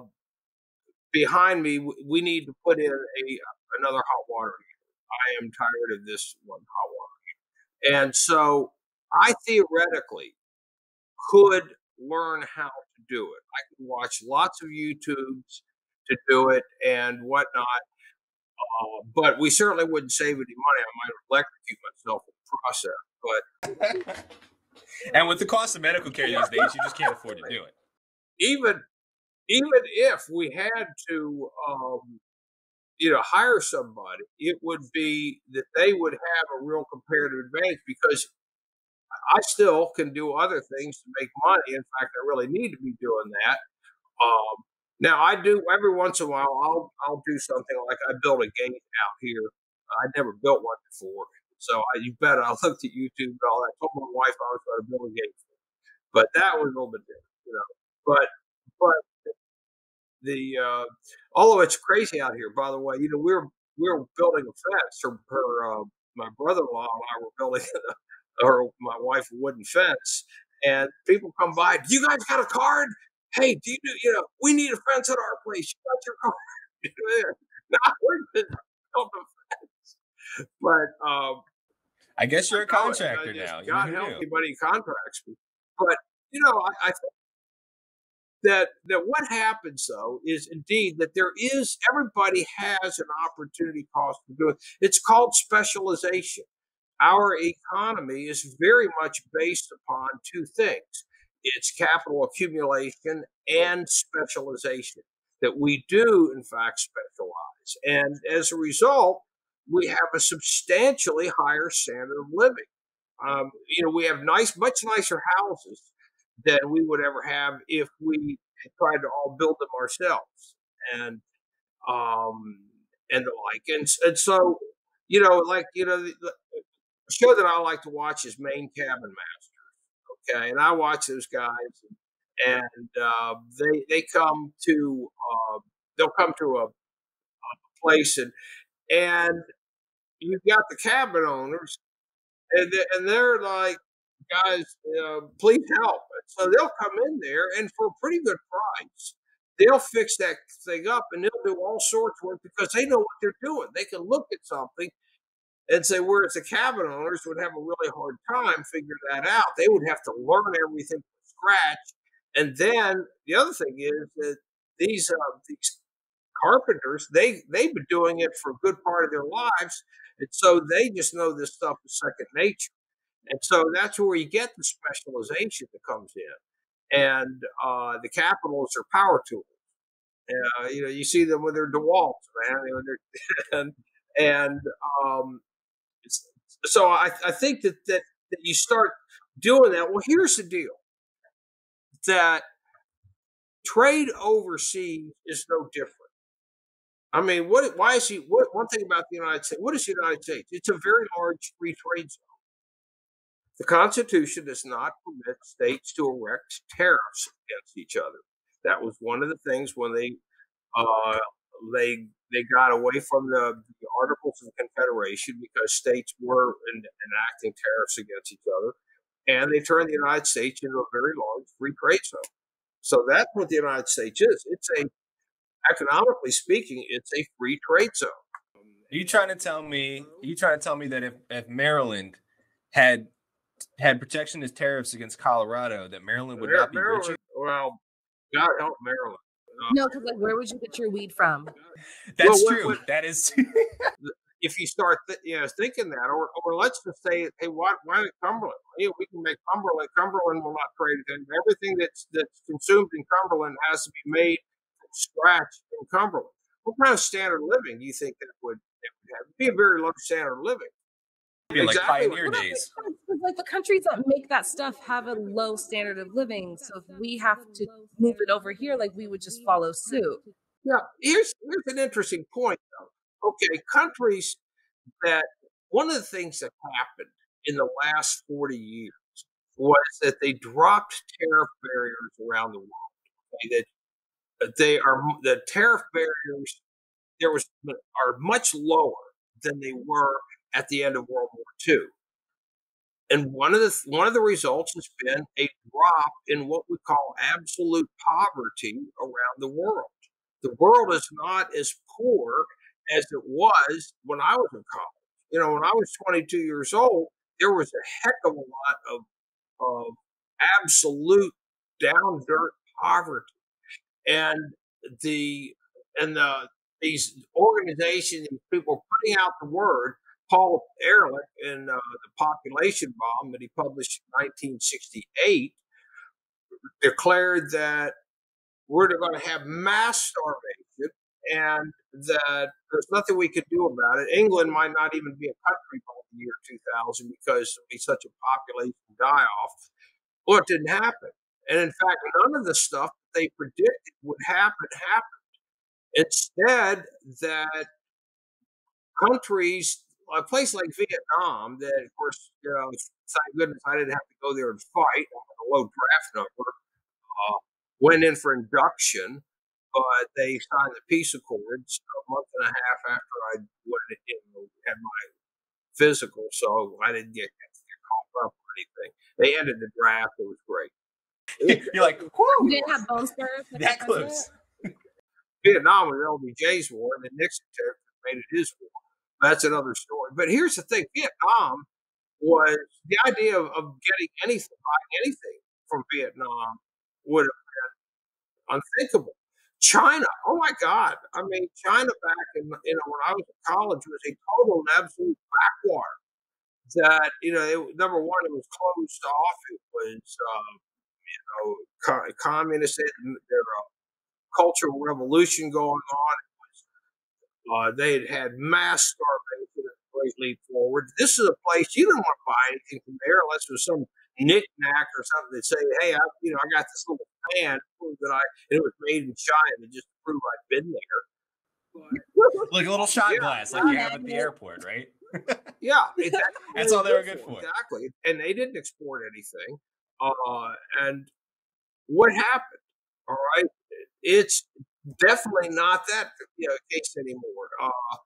Speaker 3: behind me, we need to put in a another hot water heater. I am tired of this one hot water heater. And so I theoretically could learn how to do it. I can watch lots of YouTubes to do it and whatnot. Uh, but we certainly wouldn't save any money. I might electrocute myself in the process. But [laughs]
Speaker 1: and with the cost of medical care these days, you just can't afford to do it.
Speaker 3: Even even if we had to, um, you know, hire somebody, it would be that they would have a real comparative advantage because I still can do other things to make money. In fact, I really need to be doing that. Um, now I do every once in a while. I'll I'll do something like I built a gate out here. I never built one before, so I, you bet I [laughs] looked at YouTube and all that. Told my wife I was going to build a gate, but that was a little bit different, you know. But but the uh, although it's crazy out here. By the way, you know we're we're building a fence, or her, uh, my brother-in-law and I were building, [laughs] a, or my wife a wooden fence, and people come by. Do you guys got a card? Hey, do you do? You know, we need a fence at our place. You got your [laughs] card? no, we're just building a fence. But um,
Speaker 1: I guess you're a contractor now.
Speaker 3: God help anybody contracts me. But you know, I, I think that that what happens though is indeed that there is everybody has an opportunity cost to do it. It's called specialization. Our economy is very much based upon two things. It's capital accumulation and specialization. that we do, in fact, specialize. And as a result, we have a substantially higher standard of living. Um, you know, we have nice, much nicer houses than we would ever have if we tried to all build them ourselves, and um, and the like. And and so, you know, like you know, the, the show that I like to watch is Maine Cabin Masters. Okay, and I watch those guys, and uh, they they come to uh, they'll come to a, a place and and you've got the cabin owners, and they, and they're like, guys, uh, please help. So they'll come in there, and for a pretty good price, they'll fix that thing up, and they'll do all sorts of work because they know what they're doing. They can look at something and say, whereas the cabin owners would have a really hard time figuring that out. They would have to learn everything from scratch. And then the other thing is that these uh, these carpenters they they've been doing it for a good part of their lives, and so they just know this stuff is second nature. And so that's where you get the specialization that comes in. And uh, the capitals are power tools. Uh, you know, you see them with their DeWalt's, man. You know, [laughs] and and um, so I, I think that, that that you start doing that. Well, here's the deal: that trade overseas is no different. I mean, what? Why is he? What? One thing about the United States. What is the United States? It's a very large free trade zone. The Constitution does not permit states to erect tariffs against each other. That was one of the things when they uh, they they got away from the, the, Articles of Confederation because states were in, enacting tariffs against each other, and they turned the United States into a very large free trade zone. So that's what the United States is. It's a economically speaking, it's a free trade zone.
Speaker 1: Are you trying to tell me? Are you trying to tell me that if, if Maryland had had protectionist tariffs against Colorado, that Maryland would not be Maryland, richer?
Speaker 3: Well, God help Maryland.
Speaker 2: Uh, no, because like, where would you get your weed from? [laughs]
Speaker 1: That's well, true. What, what, that is. [laughs]
Speaker 3: if you start, th- you know, thinking that, or, or let's just say, hey, why, why not Cumberland? Hey, we can make Cumberland. Cumberland will not trade it. And everything that's that's consumed in Cumberland has to be made from scratch in Cumberland. What kind of standard of living do you think that would, it would have? It'd be a very low standard of living
Speaker 1: exactly. like pioneer well, days.
Speaker 2: Like the countries that make that stuff have a low standard of living. So if we have to move it over here, like we would just follow suit.
Speaker 3: Yeah, here's here's an interesting point though. Okay, countries that one of the things that happened in the last 40 years was that they dropped tariff barriers around the world. Okay, that they are the tariff barriers there was are much lower than they were at the end of World War II. And one of the one of the results has been a drop in what we call absolute poverty around the world. The world is not as poor as it was when I was in college. You know, when I was 22 years old, there was a heck of a lot of, of absolute down dirt poverty, and the and the these organizations, people putting out the word Paul Ehrlich in uh, The Population Bomb that he published in 1968 declared that we're going to have mass starvation and that there's nothing we could do about it. England might not even be a country by the year 2000 because there'll be such a population die off. Well, it didn't happen. And in fact, none of the stuff they predicted would happen happened. Instead, that countries a place like Vietnam, that of course, you know, thank goodness I didn't have to go there and fight. I had a low draft number. Uh, went in for induction, but they signed the peace accords a month and a half after I would you know, had my physical, so I didn't get, get called up or anything. They ended the draft. It was great. [laughs]
Speaker 1: You're like,
Speaker 2: you didn't have bone spurs.
Speaker 1: That close. [laughs]
Speaker 3: Vietnam was LBJ's war, and then Nixon made it his war. That's another story. But here's the thing Vietnam was the idea of, of getting anything, buying anything from Vietnam would have been unthinkable. China, oh my God. I mean, China back in, you know, when I was in college was a total and absolute backwater. That, you know, it, number one, it was closed off. It was, um, you know, co- communist. Their uh, cultural revolution going on. Uh, they had had mass starvation at Great Leap Forward. This is a place you don't want to buy anything from there unless there's some knickknack or something that say, "Hey, I, you know, I got this little fan that I it was made in China just to prove I've been there."
Speaker 1: But, like a little shot yeah, glass, like you have at the airport, right? [laughs]
Speaker 3: yeah,
Speaker 1: exactly. that's all they were good for.
Speaker 3: Exactly, and they didn't export anything. Uh, and what happened? All right, it's definitely not that you know, case anymore. Uh,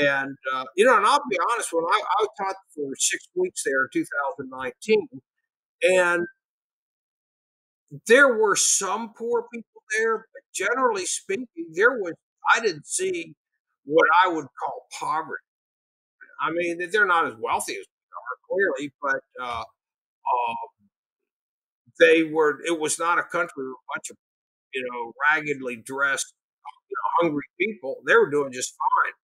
Speaker 3: and uh, you know, and I'll be honest, when I, I taught for six weeks there in 2019, and there were some poor people there, but generally speaking, there was I didn't see what I would call poverty. I mean, they're not as wealthy as we are, clearly, but uh, um, they were. It was not a country with a bunch of you know raggedly dressed, you know, hungry people. They were doing just fine.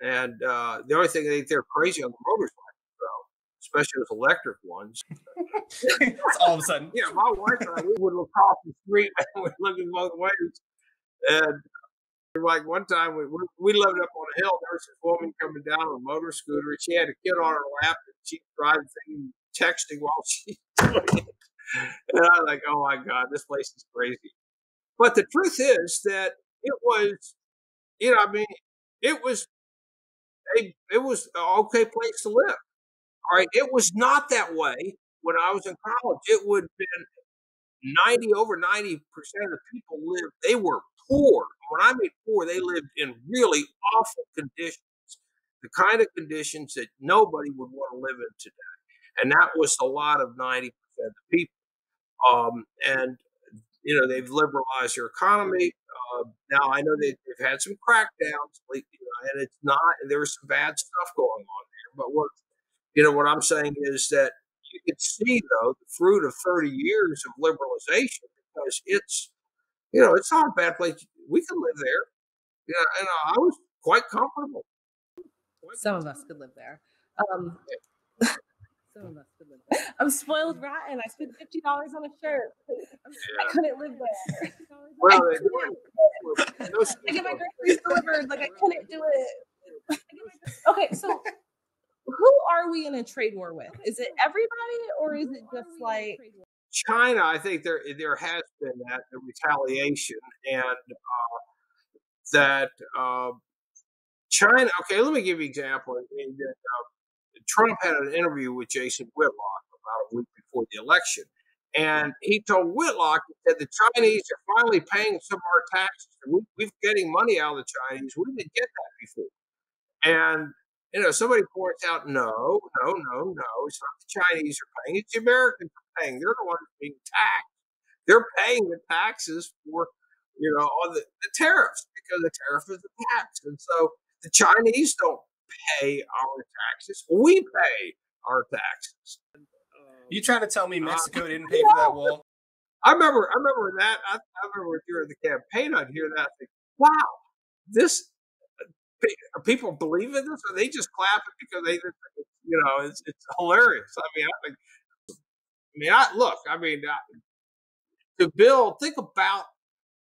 Speaker 3: And uh, the only thing they they're crazy on the motorcycle especially those electric ones. [laughs]
Speaker 1: all of a sudden.
Speaker 3: Yeah, my wife and I, we would look across the street [laughs] and we're looking both ways. And like one time we, we lived up on a hill. There was this woman coming down on a motor scooter. And she had a kid on her lap and she driving texting while she [laughs] doing it. [laughs] And I was like, oh my God, this place is crazy. But the truth is that it was, you know, I mean, it was a, it was an okay place to live. All right. It was not that way when I was in college. It would have been 90, over 90% of the people lived, they were poor. When I mean poor, they lived in really awful conditions, the kind of conditions that nobody would want to live in today. And that was a lot of 90% of the people. Um, and, you know, they've liberalized their economy. Uh, now, I know they, have had some crackdowns, you know, and it's not, there was some bad stuff going on there. But what you know, what I'm saying is that you can see, though, the fruit of 30 years of liberalization because it's, you know, it's not a bad place. We can live there. Yeah, and I was quite comfortable.
Speaker 2: Quite Some comfortable. of us could live there. Um, some of us could. I'm spoiled rotten. I spent fifty dollars on a shirt. Yeah. I couldn't live there. Well, I, I get my groceries delivered. Like I couldn't do it. Okay, so who are we in a trade war with? Is it everybody or is it just like
Speaker 3: China? I think there there has been that the retaliation and uh, that uh, China. Okay, let me give you an example. uh, Trump had an interview with Jason Whitlock about a week before the election. And he told Whitlock that the Chinese are finally paying some of our taxes. We, we're getting money out of the Chinese. We didn't get that before. And you know, somebody points out, no, no, no, no, it's not the Chinese are paying, it's the Americans are paying. They're the ones being taxed. They're paying the taxes for, you know, all the, the tariffs because the tariff is a tax. And so the Chinese don't pay our taxes. We pay our taxes.
Speaker 1: You trying to tell me uh, Mexico uh, [laughs] didn't pay for that wall?
Speaker 3: I remember, I remember that. I, I remember during the campaign, I'd hear that. I think, wow, this are people believe in this, or they just clap it because they, you know, it's, it's hilarious. I mean, I think, I mean, I look, I mean, I, to build, think about.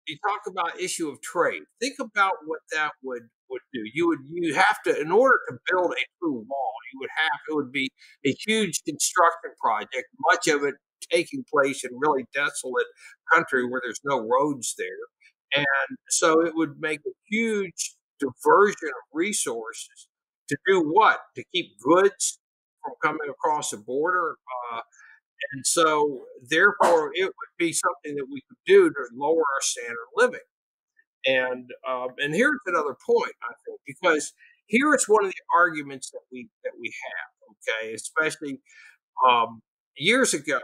Speaker 3: You talk about issue of trade. Think about what that would would do. You would you have to in order to build a true wall, you would have it would be a huge construction project, much of it taking place in really desolate country where there's no roads there. And so it would make a huge diversion of resources to do what? To keep goods from coming across the border. Uh, and so, therefore, it would be something that we could do to lower our standard of living. And um, and here's another point, I think, because here it's one of the arguments that we that we have. Okay, especially um, years ago,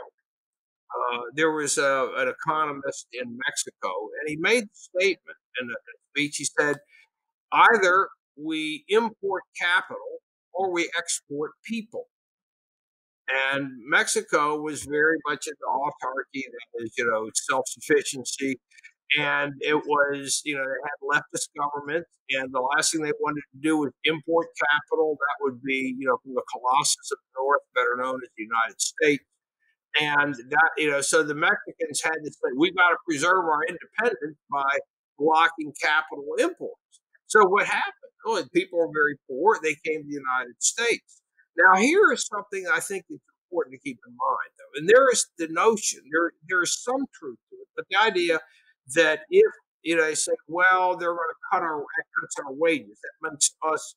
Speaker 3: uh, there was a, an economist in Mexico, and he made the statement in a speech. He said, Either we import capital or we export people. And Mexico was very much an autarky, that is, you know, self sufficiency. And it was, you know, they had leftist government, and the last thing they wanted to do was import capital. That would be, you know, from the Colossus of the North, better known as the United States. And that, you know, so the Mexicans had to say, we've got to preserve our independence by blocking capital imports. So what happened? Oh, well, people were very poor. They came to the United States. Now, here is something I think is important to keep in mind, though. And there is the notion, there, there is some truth to it, but the idea that if, you know, they say, well, they're going to cut our, cut our wages, that makes us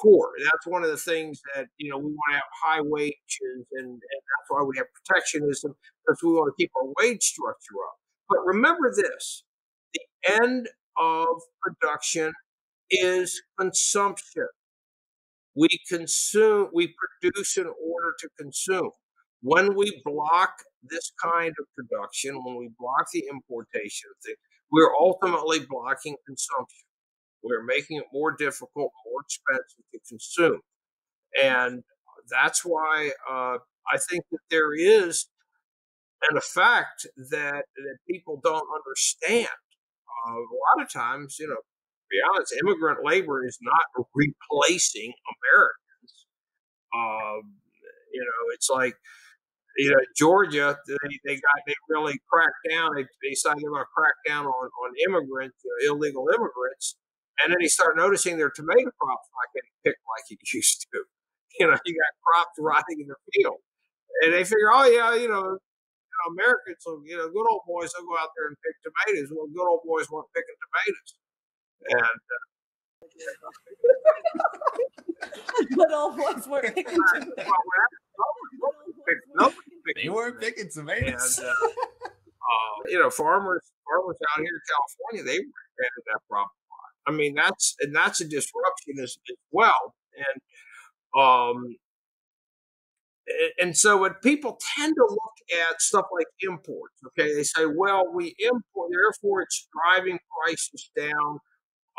Speaker 3: poor. That's one of the things that you know we want to have high wages, and, and that's why we have protectionism because we want to keep our wage structure up. But remember this: the end of production is consumption. We consume, we produce in order to consume. When we block this kind of production, when we block the importation of things, we're ultimately blocking consumption. We're making it more difficult, more expensive to consume. And that's why uh, I think that there is an effect that, that people don't understand. Uh, a lot of times, you know, be honest, immigrant labor is not replacing Americans. Um, you know, it's like, you know, Georgia, they, they got, they really cracked down. They, they decided they're going to crack down on, on immigrants, you know, illegal immigrants. And then he started noticing their tomato crops not getting picked like he [laughs] used to. You know, you got crops rotting in the field. And they figure, oh, yeah, you know, you know, Americans, will, you know, good old boys, they'll go out there and pick tomatoes. Well, good old boys weren't picking tomatoes.
Speaker 2: And uh, [laughs] good old boys weren't picking tomatoes. [laughs]
Speaker 1: they weren't picking tomatoes.
Speaker 3: And, uh, [laughs] uh, you know, farmers, farmers out here in California, they had that problem. I mean, that's and that's a disruption as, as well. And um, and so when people tend to look at stuff like imports, okay, they say, well, we import, therefore it's driving prices down.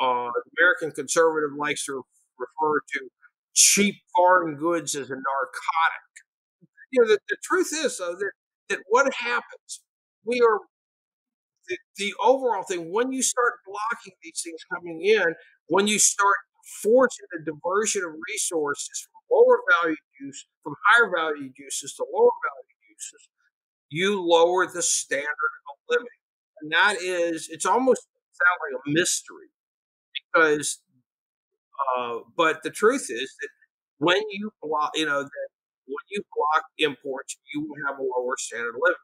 Speaker 3: Uh, American conservative likes to refer to cheap foreign goods as a narcotic. You know, the, the truth is, though, that, that what happens, we are the, the overall thing, when you start blocking these things coming in, when you start forcing the diversion of resources from lower value use, from higher value uses to lower value uses, you lower the standard of living. And that is, it's almost sound like a mystery because, uh, but the truth is that when you block, you know, that when you block imports, you will have a lower standard of living.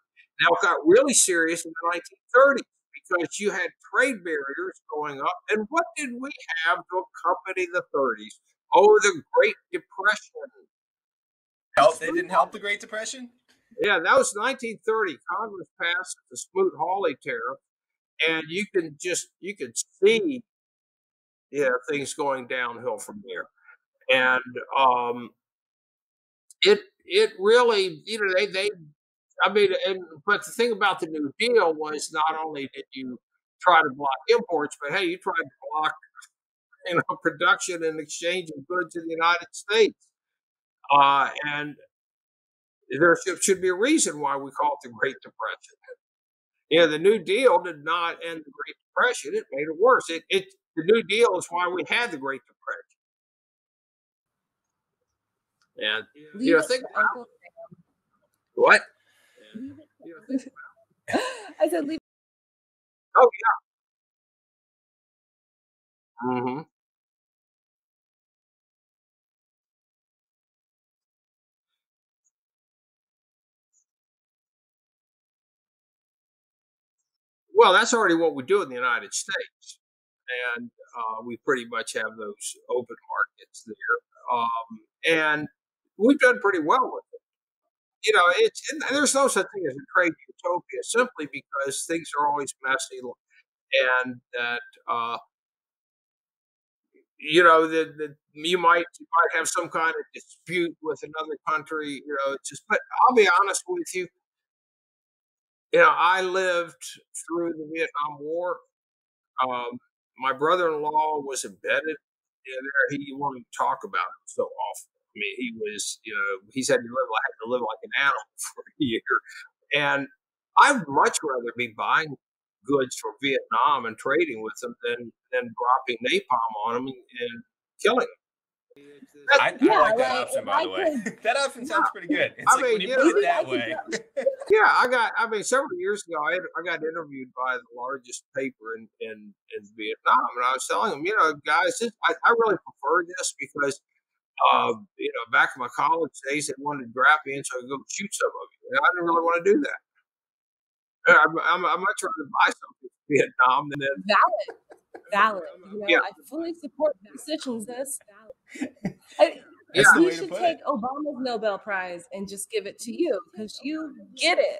Speaker 3: Now it got really serious in the 1930s because you had trade barriers going up. And what did we have to accompany the 30s? Oh, the Great Depression.
Speaker 1: Help, it didn't help the Great Depression?
Speaker 3: Yeah, that was 1930. Congress passed the Smoot-Hawley tariff, and you can just you can see yeah things going downhill from there. And um, it it really you know they they I mean, and, but the thing about the New Deal was not only did you try to block imports, but hey, you tried to block [laughs] you know production and exchange of goods in the United States. Uh, and there should, should, be a reason why we call it the Great Depression. You know, the New Deal did not end the Great Depression; it made it worse. It, it the New Deal is why we had the Great Depression. And you know, think about what [laughs]
Speaker 2: I said, leave.
Speaker 3: Oh yeah. Mm-hmm. Well, that's already what we do in the United States, and uh, we pretty much have those open markets there, um, and we've done pretty well with it. you know, it's there's no such thing as a trade utopia simply because things are always messy, and that uh, you know that, you might you might have some kind of dispute with another country. You know, just but I'll be honest with you. You know, I lived through the Vietnam War. Um, my brother-in-law was embedded in there. He wanted to talk about it so often I mean, he was, you know, he said he lived, had to live like an animal [laughs] for a year. And I'd much rather be buying goods from Vietnam and trading with them than than dropping napalm on them and, and killing them.
Speaker 1: I, yeah, I like that like, option, by the way. Could, [laughs] that option sounds pretty good. [laughs] It's I like mean, when you, put it that way. [laughs]
Speaker 3: yeah, I got. I mean, several years ago, I, had, I got interviewed by the largest paper in, in, in Vietnam, and I was telling them, you know, guys, this, I, I really prefer this because, uh, you know, back in my college days, they wanted to grab me, and so I go shoot some of you. And I didn't really want to do that. I'm, I'm, I'm much rather buy something from Vietnam than
Speaker 2: valid valid. You know, yeah. I fully support the decisions. This I, [laughs] yeah. you should take it. Obama's Nobel Prize and just give it to you because you get it.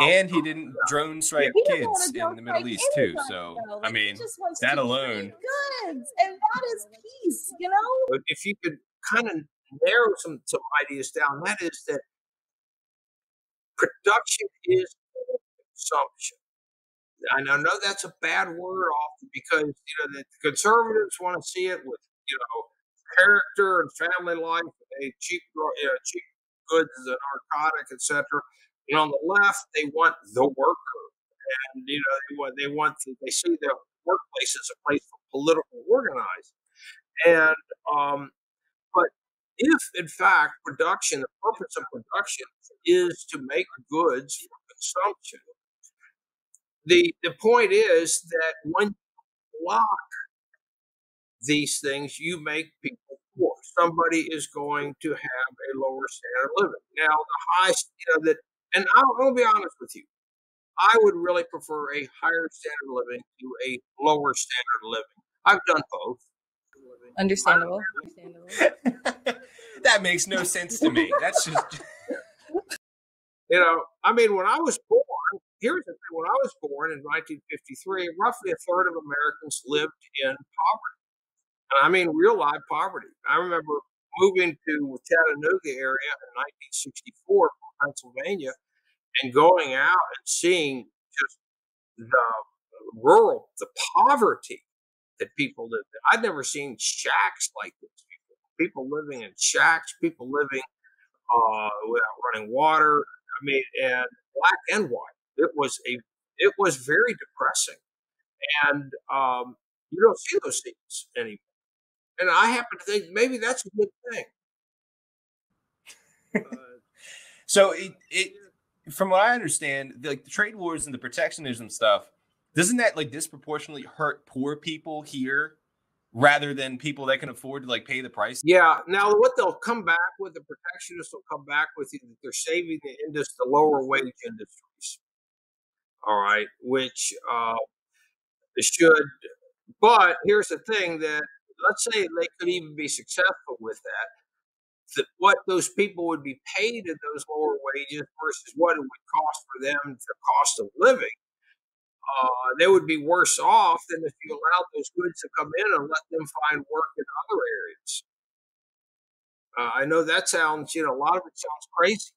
Speaker 1: And he didn't drone strike kids in the Middle East too. So like, I mean, that alone.
Speaker 2: Goods and that is peace. You know.
Speaker 3: But if you could kind of narrow some some ideas down, that is that production is consumption. I know that's a bad word often because you know the conservatives want to see it with you know character and family life, cheap you know, cheap goods a narcotic, etc. And on the left, they want the worker, and you know they want they want to, they see the workplace as a place for political organizing, and um, but if in fact production, the purpose of production is to make goods for consumption, the the point is that when you block these things, you make people poor. Somebody is going to have a lower standard of living. Now, the high you know, that, and I'll, I'll be honest with you, I would really prefer a higher standard of living to a lower standard of living. I've done both.
Speaker 2: Understandable. [laughs]
Speaker 1: that makes no sense to me. That's just.
Speaker 3: you know, I mean, when I was born, here's the thing when I was born in 1953, roughly a third of Americans lived in poverty. I mean real life poverty. I remember moving to Chattanooga area in 1964 from Pennsylvania and going out and seeing just the rural, the poverty that people lived in. I'd never seen shacks like this. People, people living in shacks, people living uh, without running water. I mean, and black and white. It was a it was very depressing, and um, you don't see those things anymore. And I happen to think maybe that's a good thing. [laughs]
Speaker 1: Uh, so it, it, from what I understand, the, like the trade wars and the protectionism stuff, doesn't that like disproportionately hurt poor people here rather than people that can afford to like pay the price?
Speaker 3: Yeah. Now, what they'll come back with, the protectionists will come back with you that they're saving the industry, the lower wage industries all right, which uh, should. But here's the thing that let's say they could even be successful with that. That what those people would be paid at those lower wages versus what it would cost for them, the cost of living, uh, they would be worse off than if you allowed those goods to come in and let them find work in other areas. Uh, I know that sounds, you know, a lot of it sounds crazy.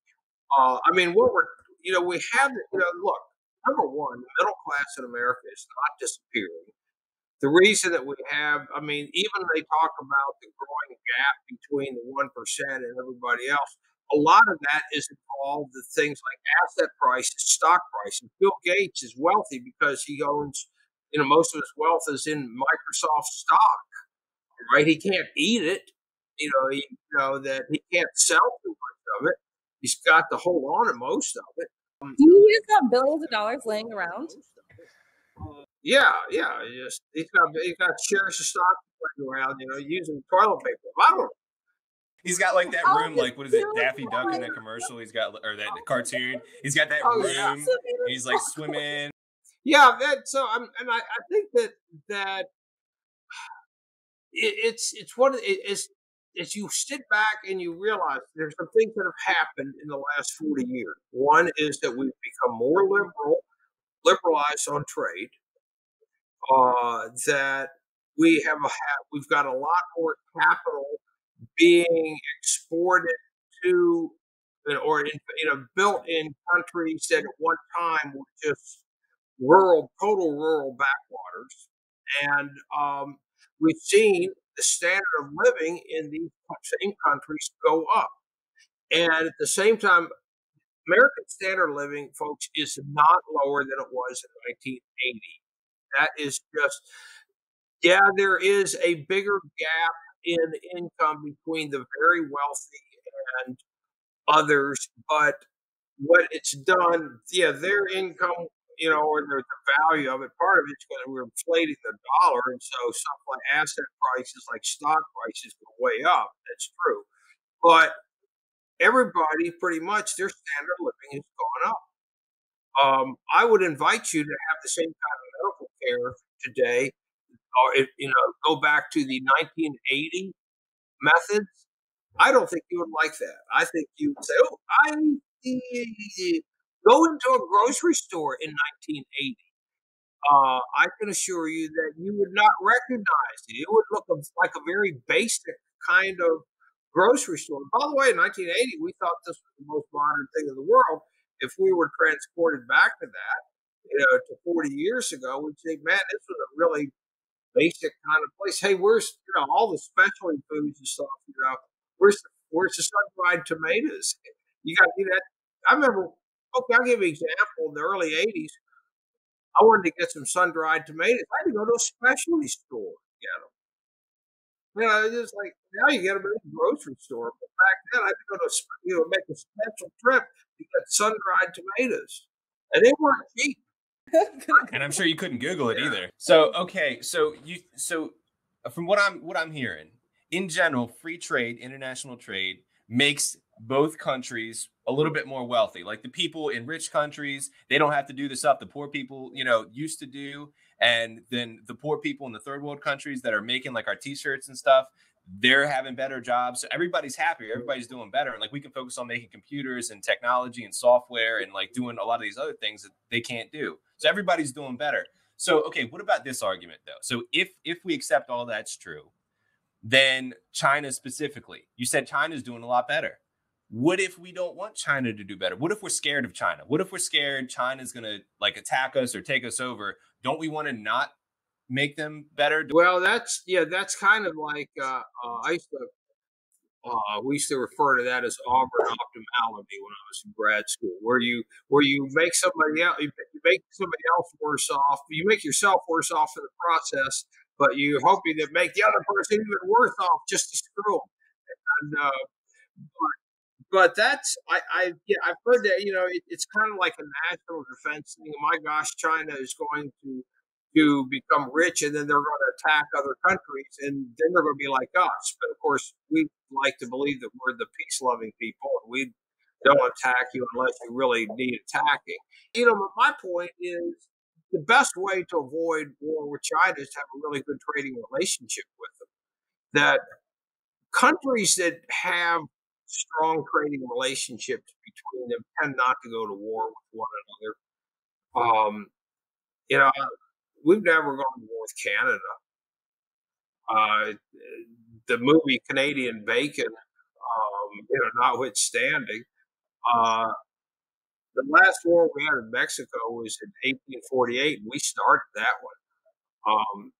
Speaker 3: Uh, I mean, what we're, you know, we have, you know, look, number one, the middle class in America is not disappearing. The reason that we have, I mean, even they talk about the growing gap between the 1% and everybody else, a lot of that is involved with things like asset prices, stock prices. Bill Gates is wealthy because he owns, you know, most of his wealth is in Microsoft stock, right? He can't eat it. You know, he, you know that he can't sell too much of it. He's got to hold on to most of it.
Speaker 2: Um, Do you just have billions of dollars laying around?
Speaker 3: Yeah, yeah. Just he's got he's got shares of stock laying around, you know, using toilet paper. I don't know.
Speaker 1: He's got like that room, like what is it, Daffy Duck in that commercial? He's got or that [laughs] cartoon. He's got that oh, room. Yeah. He's like swimming.
Speaker 3: Yeah, that, so I'm, and I, I think that that it, it's it's what it, it's as you sit back and you realize there's some things that have happened in the last 40 years. One is that we've become more liberal, liberalized on trade. Uh, that we have a we've got a lot more capital being exported to or in, you know built in countries that at one time were just rural, total rural backwaters, and um, we've seen the standard of living in these same countries go up. And at the same time, American standard living, folks, is not lower than it was in 1980. That is just, yeah, there is a bigger gap in income between the very wealthy and others, but what it's done, yeah, their income, you know, or the, the value of it, part of it's because we're inflating the dollar, and so stuff like asset prices, like stock prices, go way up. That's true, but everybody, pretty much, their standard of living has gone up. Um, I would invite you to have the same kind of care today, or if, you know, go back to the 1980 methods. I don't think you would like that. I think you would say, "Oh, I go into a grocery store in 1980." Uh, I can assure you that you would not recognize it. It would look like a very basic kind of grocery store. By the way, in 1980, we thought this was the most modern thing in the world if we were transported back to that, you know, to 40 years ago, we'd say, man, this was a really basic kind of place. Hey, where's you know all the specialty foods and stuff? You know, where's the, where's the sun dried tomatoes? You got to do that. I remember. Okay, I'll give you an example. In the early 80s, I wanted to get some sun dried tomatoes. I had to go to a specialty store to get them. You know, it's just like now you get them in a grocery store. But back then, I had to go to you know make a special trip to get sun dried tomatoes, and they weren't cheap.
Speaker 1: And I'm sure you couldn't Google it yeah. either. So okay, so you so uh, from what I'm what I'm hearing, in general, free trade, international trade makes both countries a little bit more wealthy. Like the people in rich countries, they don't have to do the stuff the poor people, you know, used to do. And then the poor people in the third world countries that are making like our t-shirts and stuff, they're having better jobs. So everybody's happier. Everybody's doing better. And like we can focus on making computers and technology and software and like doing a lot of these other things that they can't do. So everybody's doing better. So okay, what about this argument though? So if if we accept all that's true, then China specifically, you said China's doing a lot better. What if we don't want China to do better? What if we're scared of China? What if we're scared China's going to like attack us or take us over? Don't we want to not make them better?
Speaker 3: Well, that's yeah, that's kind of like uh, uh, I used to. Uh, we used to refer to that as Auburn optimality when I was in grad school, where you where you make somebody else you make somebody else worse off, you make yourself worse off in the process, but you're hoping to make the other person even worse off just to screw them. And uh, but but that's I, I yeah I've heard that you know it, it's kind of like a national defense thing. My gosh, China is going to to become rich and then they're going to attack other countries and then they're going to be like us. But of course, we like to believe that we're the peace loving people and we don't attack you unless you really need attacking. You know, my point is the best way to avoid war with China is to have a really good trading relationship with them. That countries that have strong trading relationships between them tend not to go to war with one another. Um, you know, we've never gone to North Canada. Uh, the movie Canadian Bacon, um, you know, notwithstanding, uh, the last war we had in Mexico was in 1848, and we started that one. Um,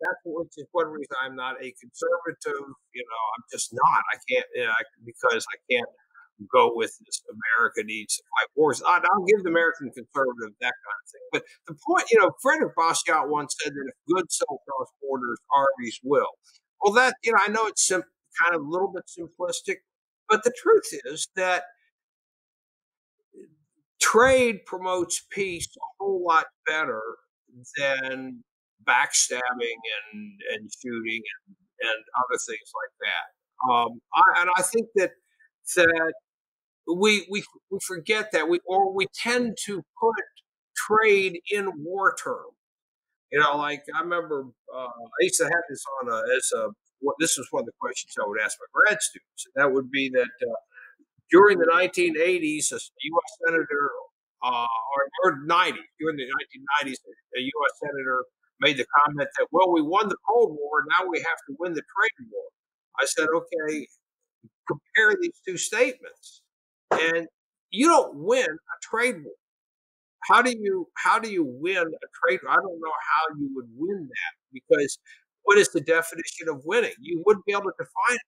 Speaker 3: that's which is one reason I'm not a conservative. You know, I'm just not. I can't you know, because I can't go with this. America needs to fight wars. I, will give the American conservative that kind of thing. But the point, you know, Frederic Bastiat once said that if goods sell cross borders, armies will. Well, that you know, I know it's sim- kind of a little bit simplistic, but the truth is that trade promotes peace a whole lot better than backstabbing and, and shooting and, and other things like that. Um, I, and I think that that we, we we forget that we or we tend to put trade in war terms. You know, like I remember uh, I used to have this on a, as a what this was one of the questions I would ask my grad students, and that would be that uh, during the 1980s, a U.S. senator uh, or, or 90s during the 1990s, a U.S. senator made the comment that, well, we won the Cold War, now we have to win the trade war. I said, okay, compare these two statements. And you don't win a trade war. How do you how do you win a trade war? I don't know how you would win that because what is the definition of winning? You wouldn't be able to define it.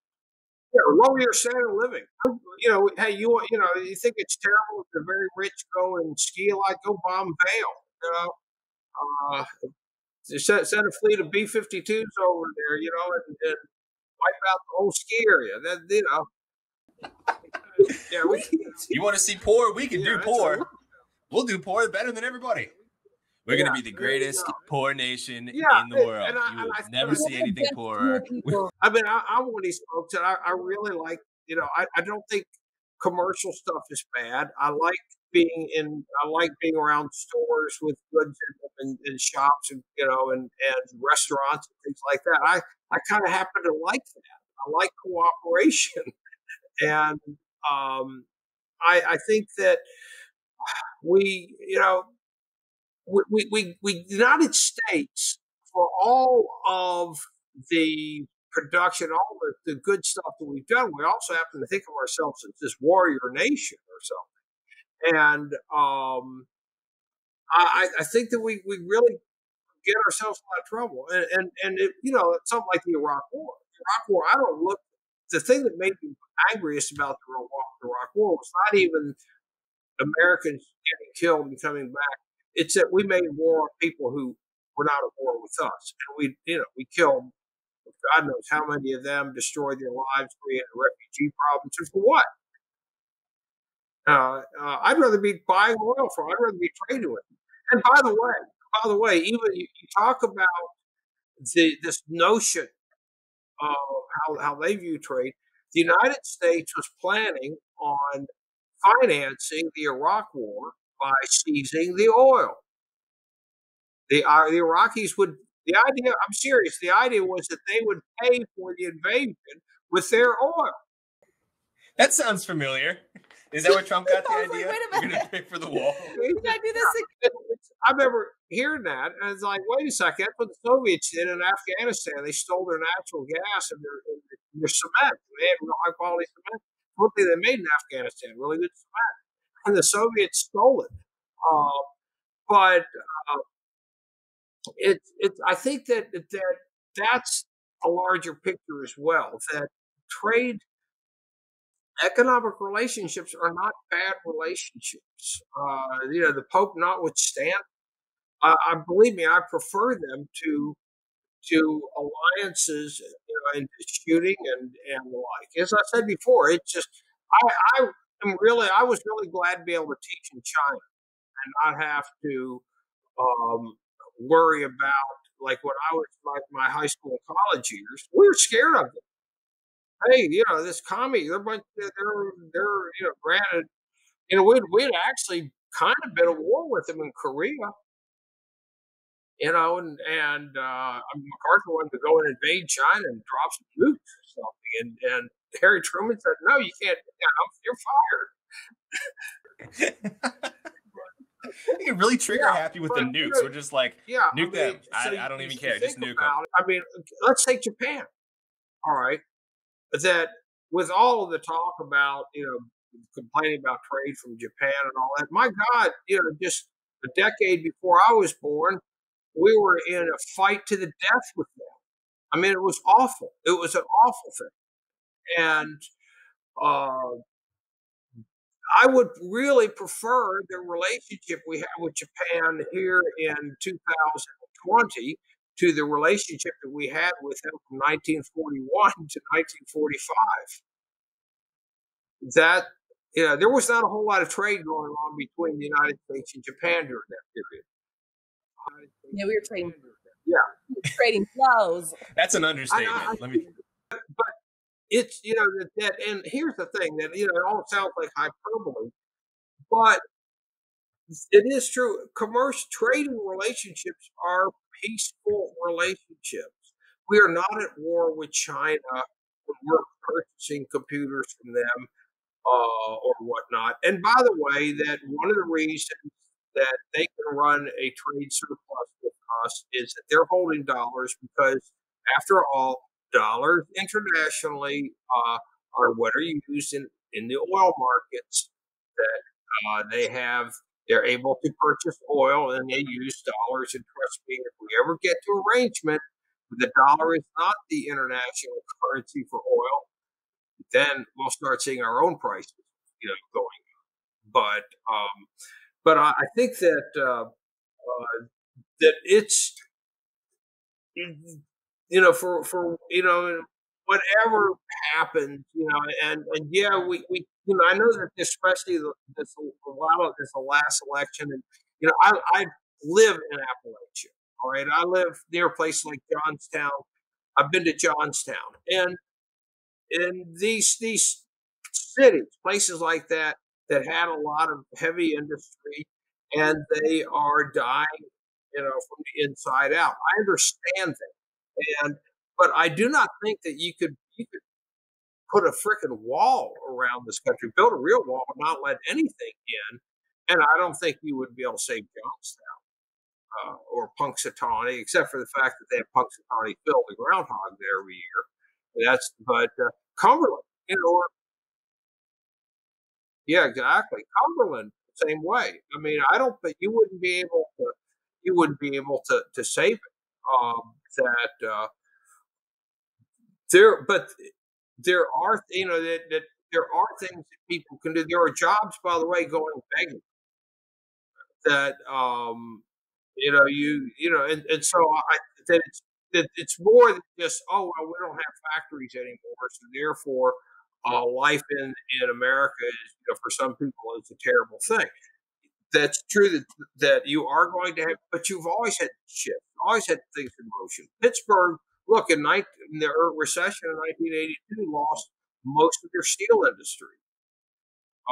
Speaker 3: You know, lower your standard of living. You know, hey, you you know, you think it's terrible if the very rich go and ski lot, go bomb Vail. You know, uh, send, send a fleet of B 52s over there, you know, and, and wipe out the whole ski area. That you know.
Speaker 1: Yeah, we, [laughs] you want to see poor? We can yeah, do poor. We'll do poor better than everybody. We're yeah, going to be the greatest poor nation in the world. And I, you will never see anything poorer.
Speaker 3: I mean, I, am one of these folks, and I, I really like. You know, I, I don't think commercial stuff is bad. I like being in I like being around stores with goods in and, and, shops and you know and, and restaurants and things like that. I, I kind of happen to like that. I like cooperation. [laughs] and um, I, I think that we, you know, we, we, we, United States, for all of the production, all the, the good stuff that we've done, we also happen to think of ourselves as this warrior nation or something. And um, I, I think that we, we really get ourselves a lot of trouble. And, and, and it, you know, something like the Iraq War. Iraq War, I don't look, the thing that made me angriest about the Iraq, the Iraq War was not even Americans getting killed and coming back. It's that we made war on people who were not at war with us. And we, you know, we killed God knows how many of them destroyed their lives, created refugee problems. And for what? Uh, uh, I'd rather be buying oil from. I'd rather be trading with. And by the way, by the way, even you, you talk about the this notion of how, how they view trade. The United States was planning on financing the Iraq War by seizing the oil. The, uh, the Iraqis would the idea, I'm serious, the idea was that they would pay for the invasion with their oil.
Speaker 1: That sounds familiar. Is that where Trump got [laughs] the idea? Like, We're going to pay for the wall. [laughs] Can I do this [laughs]
Speaker 3: again? I remember hearing that, and it's like, wait a second, that's what the Soviets did in Afghanistan. They stole their natural gas and their, and their cement. They had high quality cement. One thing they made in Afghanistan, really good cement. And the Soviets stole it. Uh, but uh, it, it, I think that, that that's a larger picture as well. That trade, economic relationships are not bad relationships. Uh, you know, the Pope notwithstanding, I believe me, I prefer them to to alliances, you know, and shooting and and the like. As I said before, it's just I, I am really I was really glad to be able to teach in China and not have to um, worry about like when I was like my high school and college years, we were scared of them. Hey, you know, this commie, they're they're they're you know, granted, you know, we'd we'd actually kind of been at war with them in Korea. You know, and and uh, MacArthur wanted to go and invade China and drop some nukes or something, and and [laughs] Harry Truman said, "No, you can't. You're fired." [laughs]
Speaker 1: you get really [laughs] trigger yeah, happy with the nukes. We're just like, yeah, nuke I mean, them. So I, I, don't even care. Just nuke them.
Speaker 3: I mean, let's take Japan. All right, that with all of the talk about you know complaining about trade from Japan and all that. My God, you know, just a decade before I was born, we were in a fight to the death with them. I mean, it was awful. It was an awful thing, and uh, I would really prefer the relationship we have with Japan here in 2020 to the relationship that we had with them from 1941 to 1945. That you know, there was not a whole lot of trade going on between the United States and Japan during that period.
Speaker 2: Yeah, we were trading.
Speaker 3: Yeah,
Speaker 2: we were trading clothes.
Speaker 1: That's an understatement. I, I, Let me.
Speaker 3: But it's you know that, that and here's the thing that you know it all sounds like hyperbole, but it is true. Commercial trading relationships are peaceful relationships. We are not at war with China when we're purchasing computers from them uh, or whatnot. And by the way, that one of the reasons that they can run a trade surplus with us is that they're holding dollars because, after all, dollars internationally uh, are what are used in, in the oil markets that uh, they have. They're able to purchase oil and they use dollars. And trust me, if we ever get to arrangement, the dollar is not the international currency for oil, then we'll start seeing our own prices, you know, going up. But um, but I, I think that uh, uh, that it's you know, for for you know, whatever happens, you know, and and yeah, we, we you know I know that especially this a lot of this the last election, and you know I I live in Appalachia. All right, I live near a place like Johnstown. I've been to Johnstown, and in these these cities, places like that that had a lot of heavy industry, and they are dying, you know, from the inside out. I understand that, and but I do not think that you could you could put a freaking wall around this country, build a real wall, and not let anything in. And I don't think you would be able to save Johnstown uh, or Punxsutawney, except for the fact that they have Punxsutawney Phil the groundhog there every year. That's but uh, Cumberland, you know, or, yeah, exactly. Cumberland, same way. I mean, I don't think you wouldn't be able to you wouldn't be able to to save it. Um, that uh, there, but there are you know that, that there are things that people can do. There are jobs, by the way, going begging that um, you know, you you know, and, and so I that it's that it's more than just oh well we don't have factories anymore, so therefore uh, life in in America is you know, for some people is a terrible thing. That's true that that you are going to have, but you've always had shift, always had things in motion. Pittsburgh, look in, 19, in the recession in 1982, lost most of their steel industry,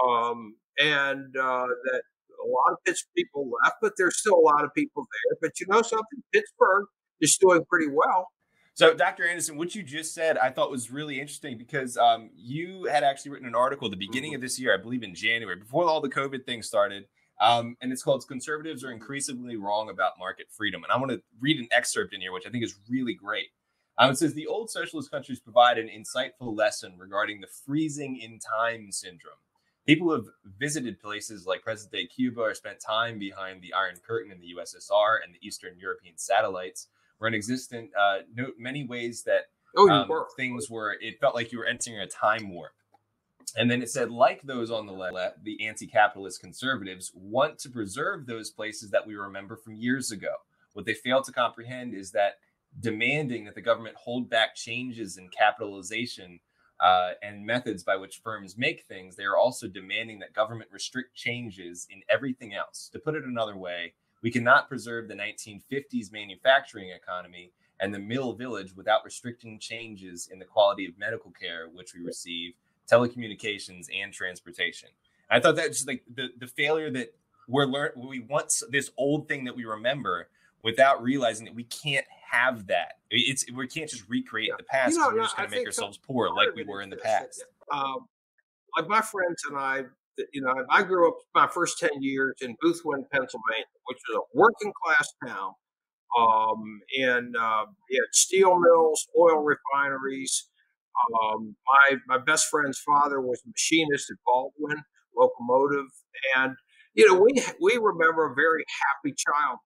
Speaker 3: um, and uh, that a lot of Pittsburgh people left, but there's still a lot of people there. But you know something? Pittsburgh is doing pretty well.
Speaker 1: So, Dr. Anderson, what you just said, I thought was really interesting because um, you had actually written an article at the beginning mm-hmm. of this year, I believe in January, before all the COVID thing started. Um, and it's called Conservatives Are Increasingly Wrong About Market Freedom. And I want to read an excerpt in here, which I think is really great. Um, it says The old socialist countries provide an insightful lesson regarding the freezing in time syndrome people who have visited places like present day Cuba or spent time behind the Iron Curtain in the USSR and the Eastern European satellites were in existent uh, no, many ways that oh, um, things were, it felt like you were entering a time warp. And then it said, like those on the left, the anti capitalist conservatives want to preserve those places that we remember from years ago. What they fail to comprehend is that demanding that the government hold back changes in capitalization uh, and methods by which firms make things, they are also demanding that government restrict changes in everything else. To put it another way, we cannot preserve the 1950s manufacturing economy and the mill village without restricting changes in the quality of medical care which we receive, telecommunications, and transportation. I thought that just like the, the failure that we're learn we want this old thing that we remember without realizing that we can't have that. It's we can't just recreate yeah. the past. You know, we're just going to make ourselves poor like we were in the past.
Speaker 3: Um, like my friends and I, you know, I grew up my first ten years in Boothwyn, Pennsylvania, which is a working class town. Um, and uh, had steel mills, oil refineries. Um, my my best friend's father was a machinist at Baldwin Locomotive, and you know we we remember a very happy child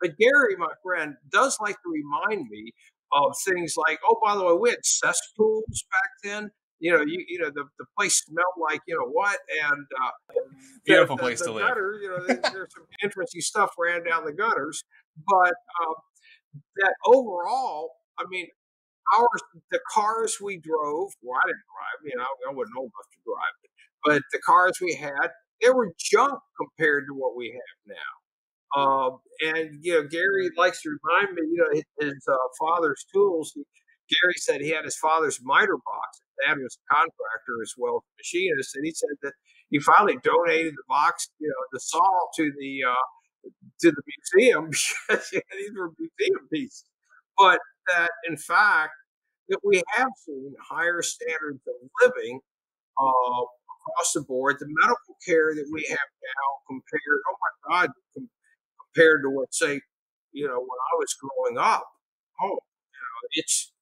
Speaker 3: but Gary, my friend, does like to remind me of things like, oh, by the way, we had cesspools back then. You know, you, you know, the, the place smelled like, you know what? And uh,
Speaker 1: beautiful the, place the, the
Speaker 3: to gutter, live. You know, there's some [laughs] interesting stuff ran down the gutters. But um, that overall, I mean, our the cars we drove, well, I didn't drive, you know, I wasn't old enough to drive, but the cars we had, they were junk compared to what we have now. Um, and you know, Gary likes to remind me, you know, his, uh, father's tools. He, Gary said he had his father's miter box. Dad was a contractor as well as a machinist, and he said that he finally donated the box, you know, the saw to the uh, to the museum [laughs] because these were museum pieces. But that, in fact, that we have seen higher standards of living uh, across the board. The medical care that we have now compared, oh my God, compared to what, say, you know, when I was growing up. Oh, you know, it's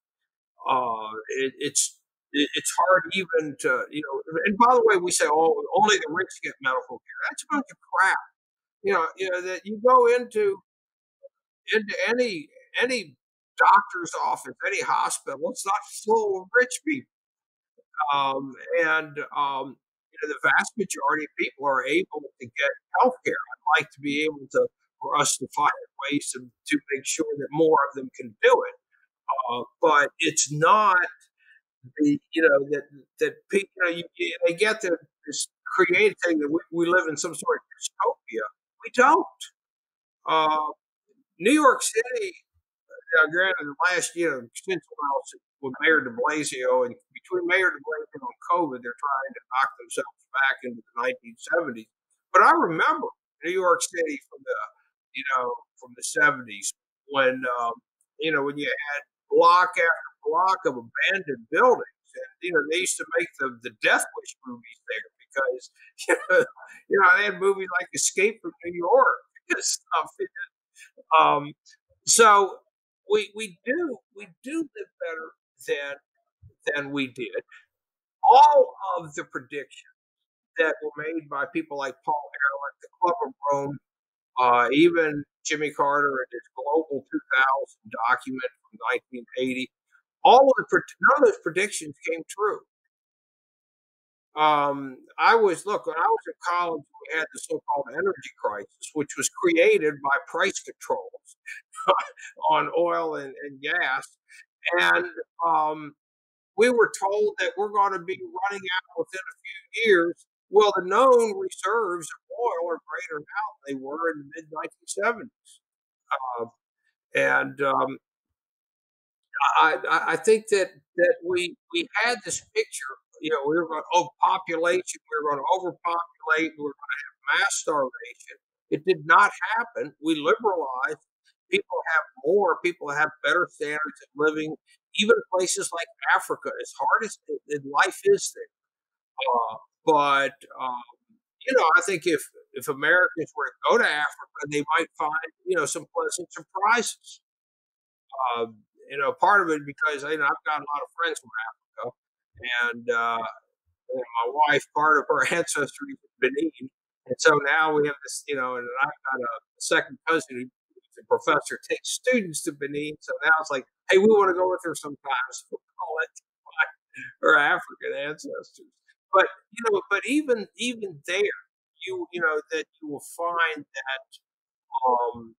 Speaker 3: uh, it, it's it, it's hard even to you know. And by the way, we say, oh, only the rich get medical care. That's a bunch of crap. You know, you know that you go into into any any doctor's office, any hospital, it's not full of rich people. Um, and um, you know, the vast majority of people are able to get health care. I'd like to be able to for us to find ways to, to make sure that more of them can do it. Uh, but it's not the you know that that you know you, they get the, this creative thing that we, we live in some sort of dystopia. We don't. Uh, New York City, uh, granted, the last year since with Mayor De Blasio, and between Mayor De Blasio and COVID, they're trying to knock themselves back into the 1970s. But I remember New York City from the you know from the 70s when um, you know when you had block after block of abandoned buildings. And, you know, they used to make the, the Death Wish movies there because, [laughs] you know, they had movies like Escape from New York [laughs] and stuff. Um, so we, we do we do live better than than we did. All of the predictions that were made by people like Paul Ehrlich, the Club of Rome, uh, even Jimmy Carter and his Global 2000 document from 1980, all of the none of those predictions came true. Um, I was look when I was in college, we had the so-called energy crisis, which was created by price controls [laughs] on oil and, and gas, and um, we were told that we're going to be running out within a few years. Well, the known reserves of are greater now than they were in the mid 1970s, uh, and um, I, I think that that we we had this picture. You know, we were going to overpopulation. We were going to overpopulate. We were going to have mass starvation. It did not happen. We liberalized. People have more. People have better standards of living. Even places like Africa, as hard as life is there, uh, but um, you know, I think if if Americans were to go to Africa, they might find you know some pleasant surprises. Uh, you know, part of it because you know I've got a lot of friends from Africa, and, uh, my wife, part of her [laughs] ancestry is Benin, and so now we have this, you know, and I've got a second cousin who's a professor takes students to Benin, so now it's like, hey, we want to go with her sometimes. We'll call it her [laughs] African ancestors. But you know, but even even there, you you know that you will find that um,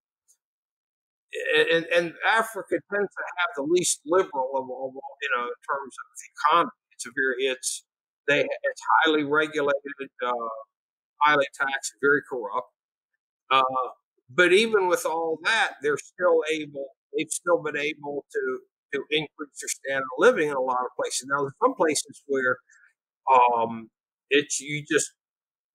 Speaker 3: and, and Africa tends to have the least liberal of all, you know, in terms of the economy. It's a very, it's they, it's highly regulated, uh, highly taxed, very corrupt. Uh, but even with all that, they're still able. They've still been able to to increase their standard of living in a lot of places. Now, there's some places where um, it's you just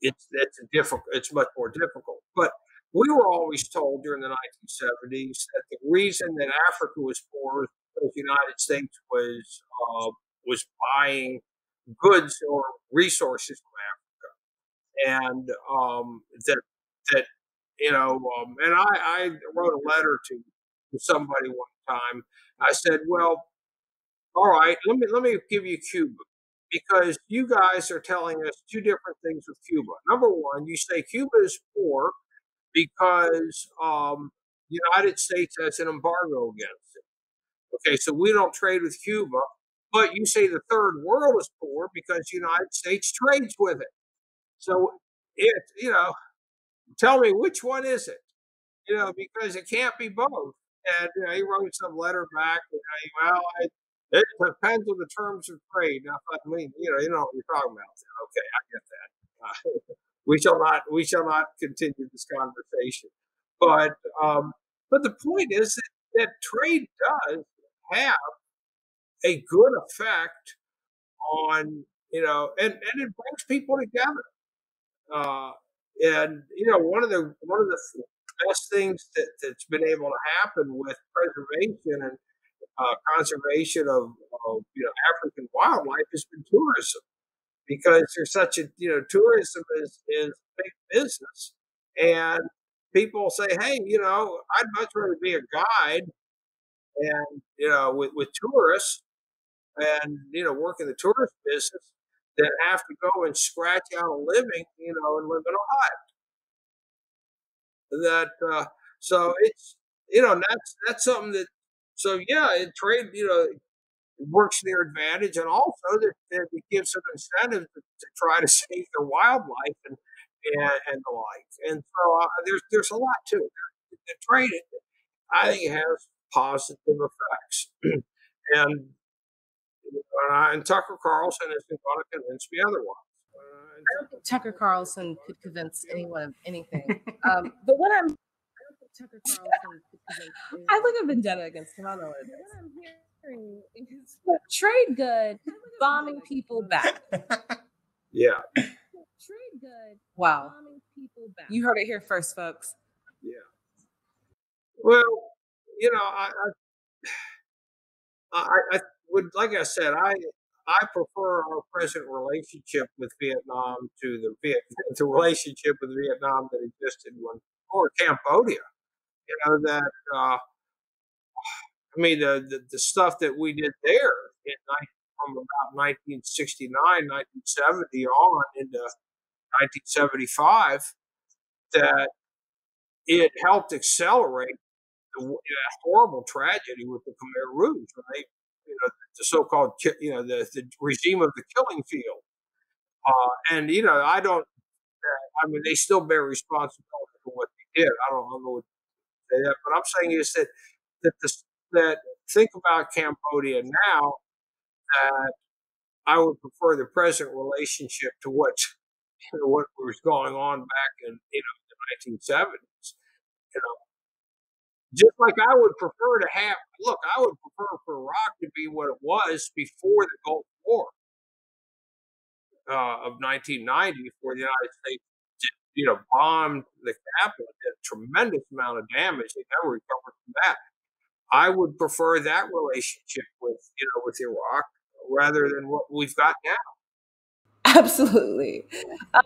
Speaker 3: it's it's difficult. It's much more difficult. But we were always told during the 1970s that the reason that Africa was poor was the United States was uh, was buying goods or resources from Africa, and um, that that you know, um, and I, I wrote a letter to, to somebody one time. I said, "Well, all right, let me let me give you Cuba." Because you guys are telling us two different things with Cuba. Number one, you say Cuba is poor because um, the United States has an embargo against it. Okay, so we don't trade with Cuba, but you say the third world is poor because the United States trades with it. So it, you know, tell me which one is it? You know, because it can't be both. And you know, he wrote some letter back. Well, I, it depends on the terms of trade. Now, I mean, you know, you know what you're talking about. Okay, I get that. Uh, [laughs] we shall not we shall not continue this conversation. But um, but the point is that, that trade does have a good effect on you know, and and it brings people together. Uh, and you know, one of the one of the best things that, that's been able to happen with preservation and uh, conservation of, of you know African wildlife has been tourism because there's such a you know tourism is is big business, and people say, hey, you know, I'd much rather be a guide and you know with with tourists and you know work in the tourist business than have to go and scratch out a living, you know, and live in a hut. That uh, so it's you know that's that's something that so yeah, it trade you know works to their advantage, and also that, that it gives them incentive to, to, try to save their wildlife and and, and the like. And so uh, there's there's a lot to it. The trade, I think, has positive effects, [clears throat] and and Tucker Carlson isn't going to convince me otherwise.
Speaker 2: I don't think Tucker Carlson could convince anyone of anything. [laughs] um, but what I'm, Tucker Carlson [laughs] I look at vendetta against him. I don't know what it is. What I'm hearing is trade good, [coughs] bombing people back.
Speaker 3: yeah.
Speaker 2: Trade good. Wow. You heard it here first, folks.
Speaker 3: Yeah. Well, you know, I, [sighs] I, I, I would, like I said, I I prefer our present relationship with Vietnam to the Viet, the relationship with Vietnam that existed when or Cambodia. You know that uh, I mean the, the, the stuff that we did there in from about 1969, 1970 on into 1975 that it helped accelerate the, horrible tragedy with the Khmer Rouge they you know, the so-called, you know, the, the regime of the killing field. Uh, and, you know, I don't, I mean, they still bear responsibility for what they did. I don't, I don't know what say that, but I'm saying is that, that, the, that think about Cambodia now, that I would prefer the present relationship to what, you [laughs] know, what was going on back in, you know, the 1970s. You know, just like I would prefer to have, look, I would prefer for Iraq to be what it was before the Gulf War uh, of 1990, before the United States, you know, bombed the capital, did a tremendous amount of damage. They never recovered from that. I would prefer that relationship with, you know, with Iraq rather than what we've got now.
Speaker 2: Absolutely.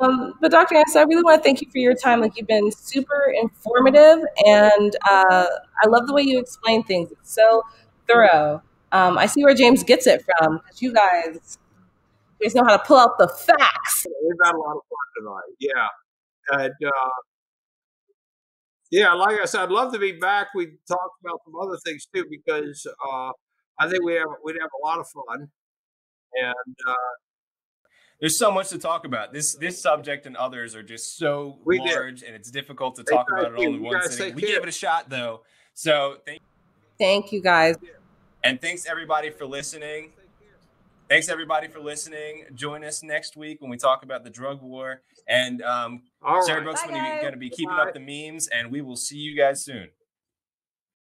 Speaker 2: Um, but Dr. Anderson, I really want to thank you for your time. Like you've been super informative, and uh, I love the way you explain things. It's so thorough. Um, I see where James gets it from because you guys, you guys know how to pull out the facts.
Speaker 3: We've had a lot of fun tonight. Yeah, and uh, yeah, like I said, I'd love to be back. We talked about some other things too because uh, I think we have we'd have a lot of fun, and uh,
Speaker 1: there's so much to talk about. This this subject and others are just so we large, did. and it's difficult to talk about it all in one sitting. We gave it a shot though, so thank.
Speaker 2: Thank you guys,
Speaker 1: and thanks everybody for listening. Thanks everybody for listening. Join us next week when we talk about the drug war. And um, Sarah Brooks, is going to be keeping Bye. up the memes, and we will see you guys soon.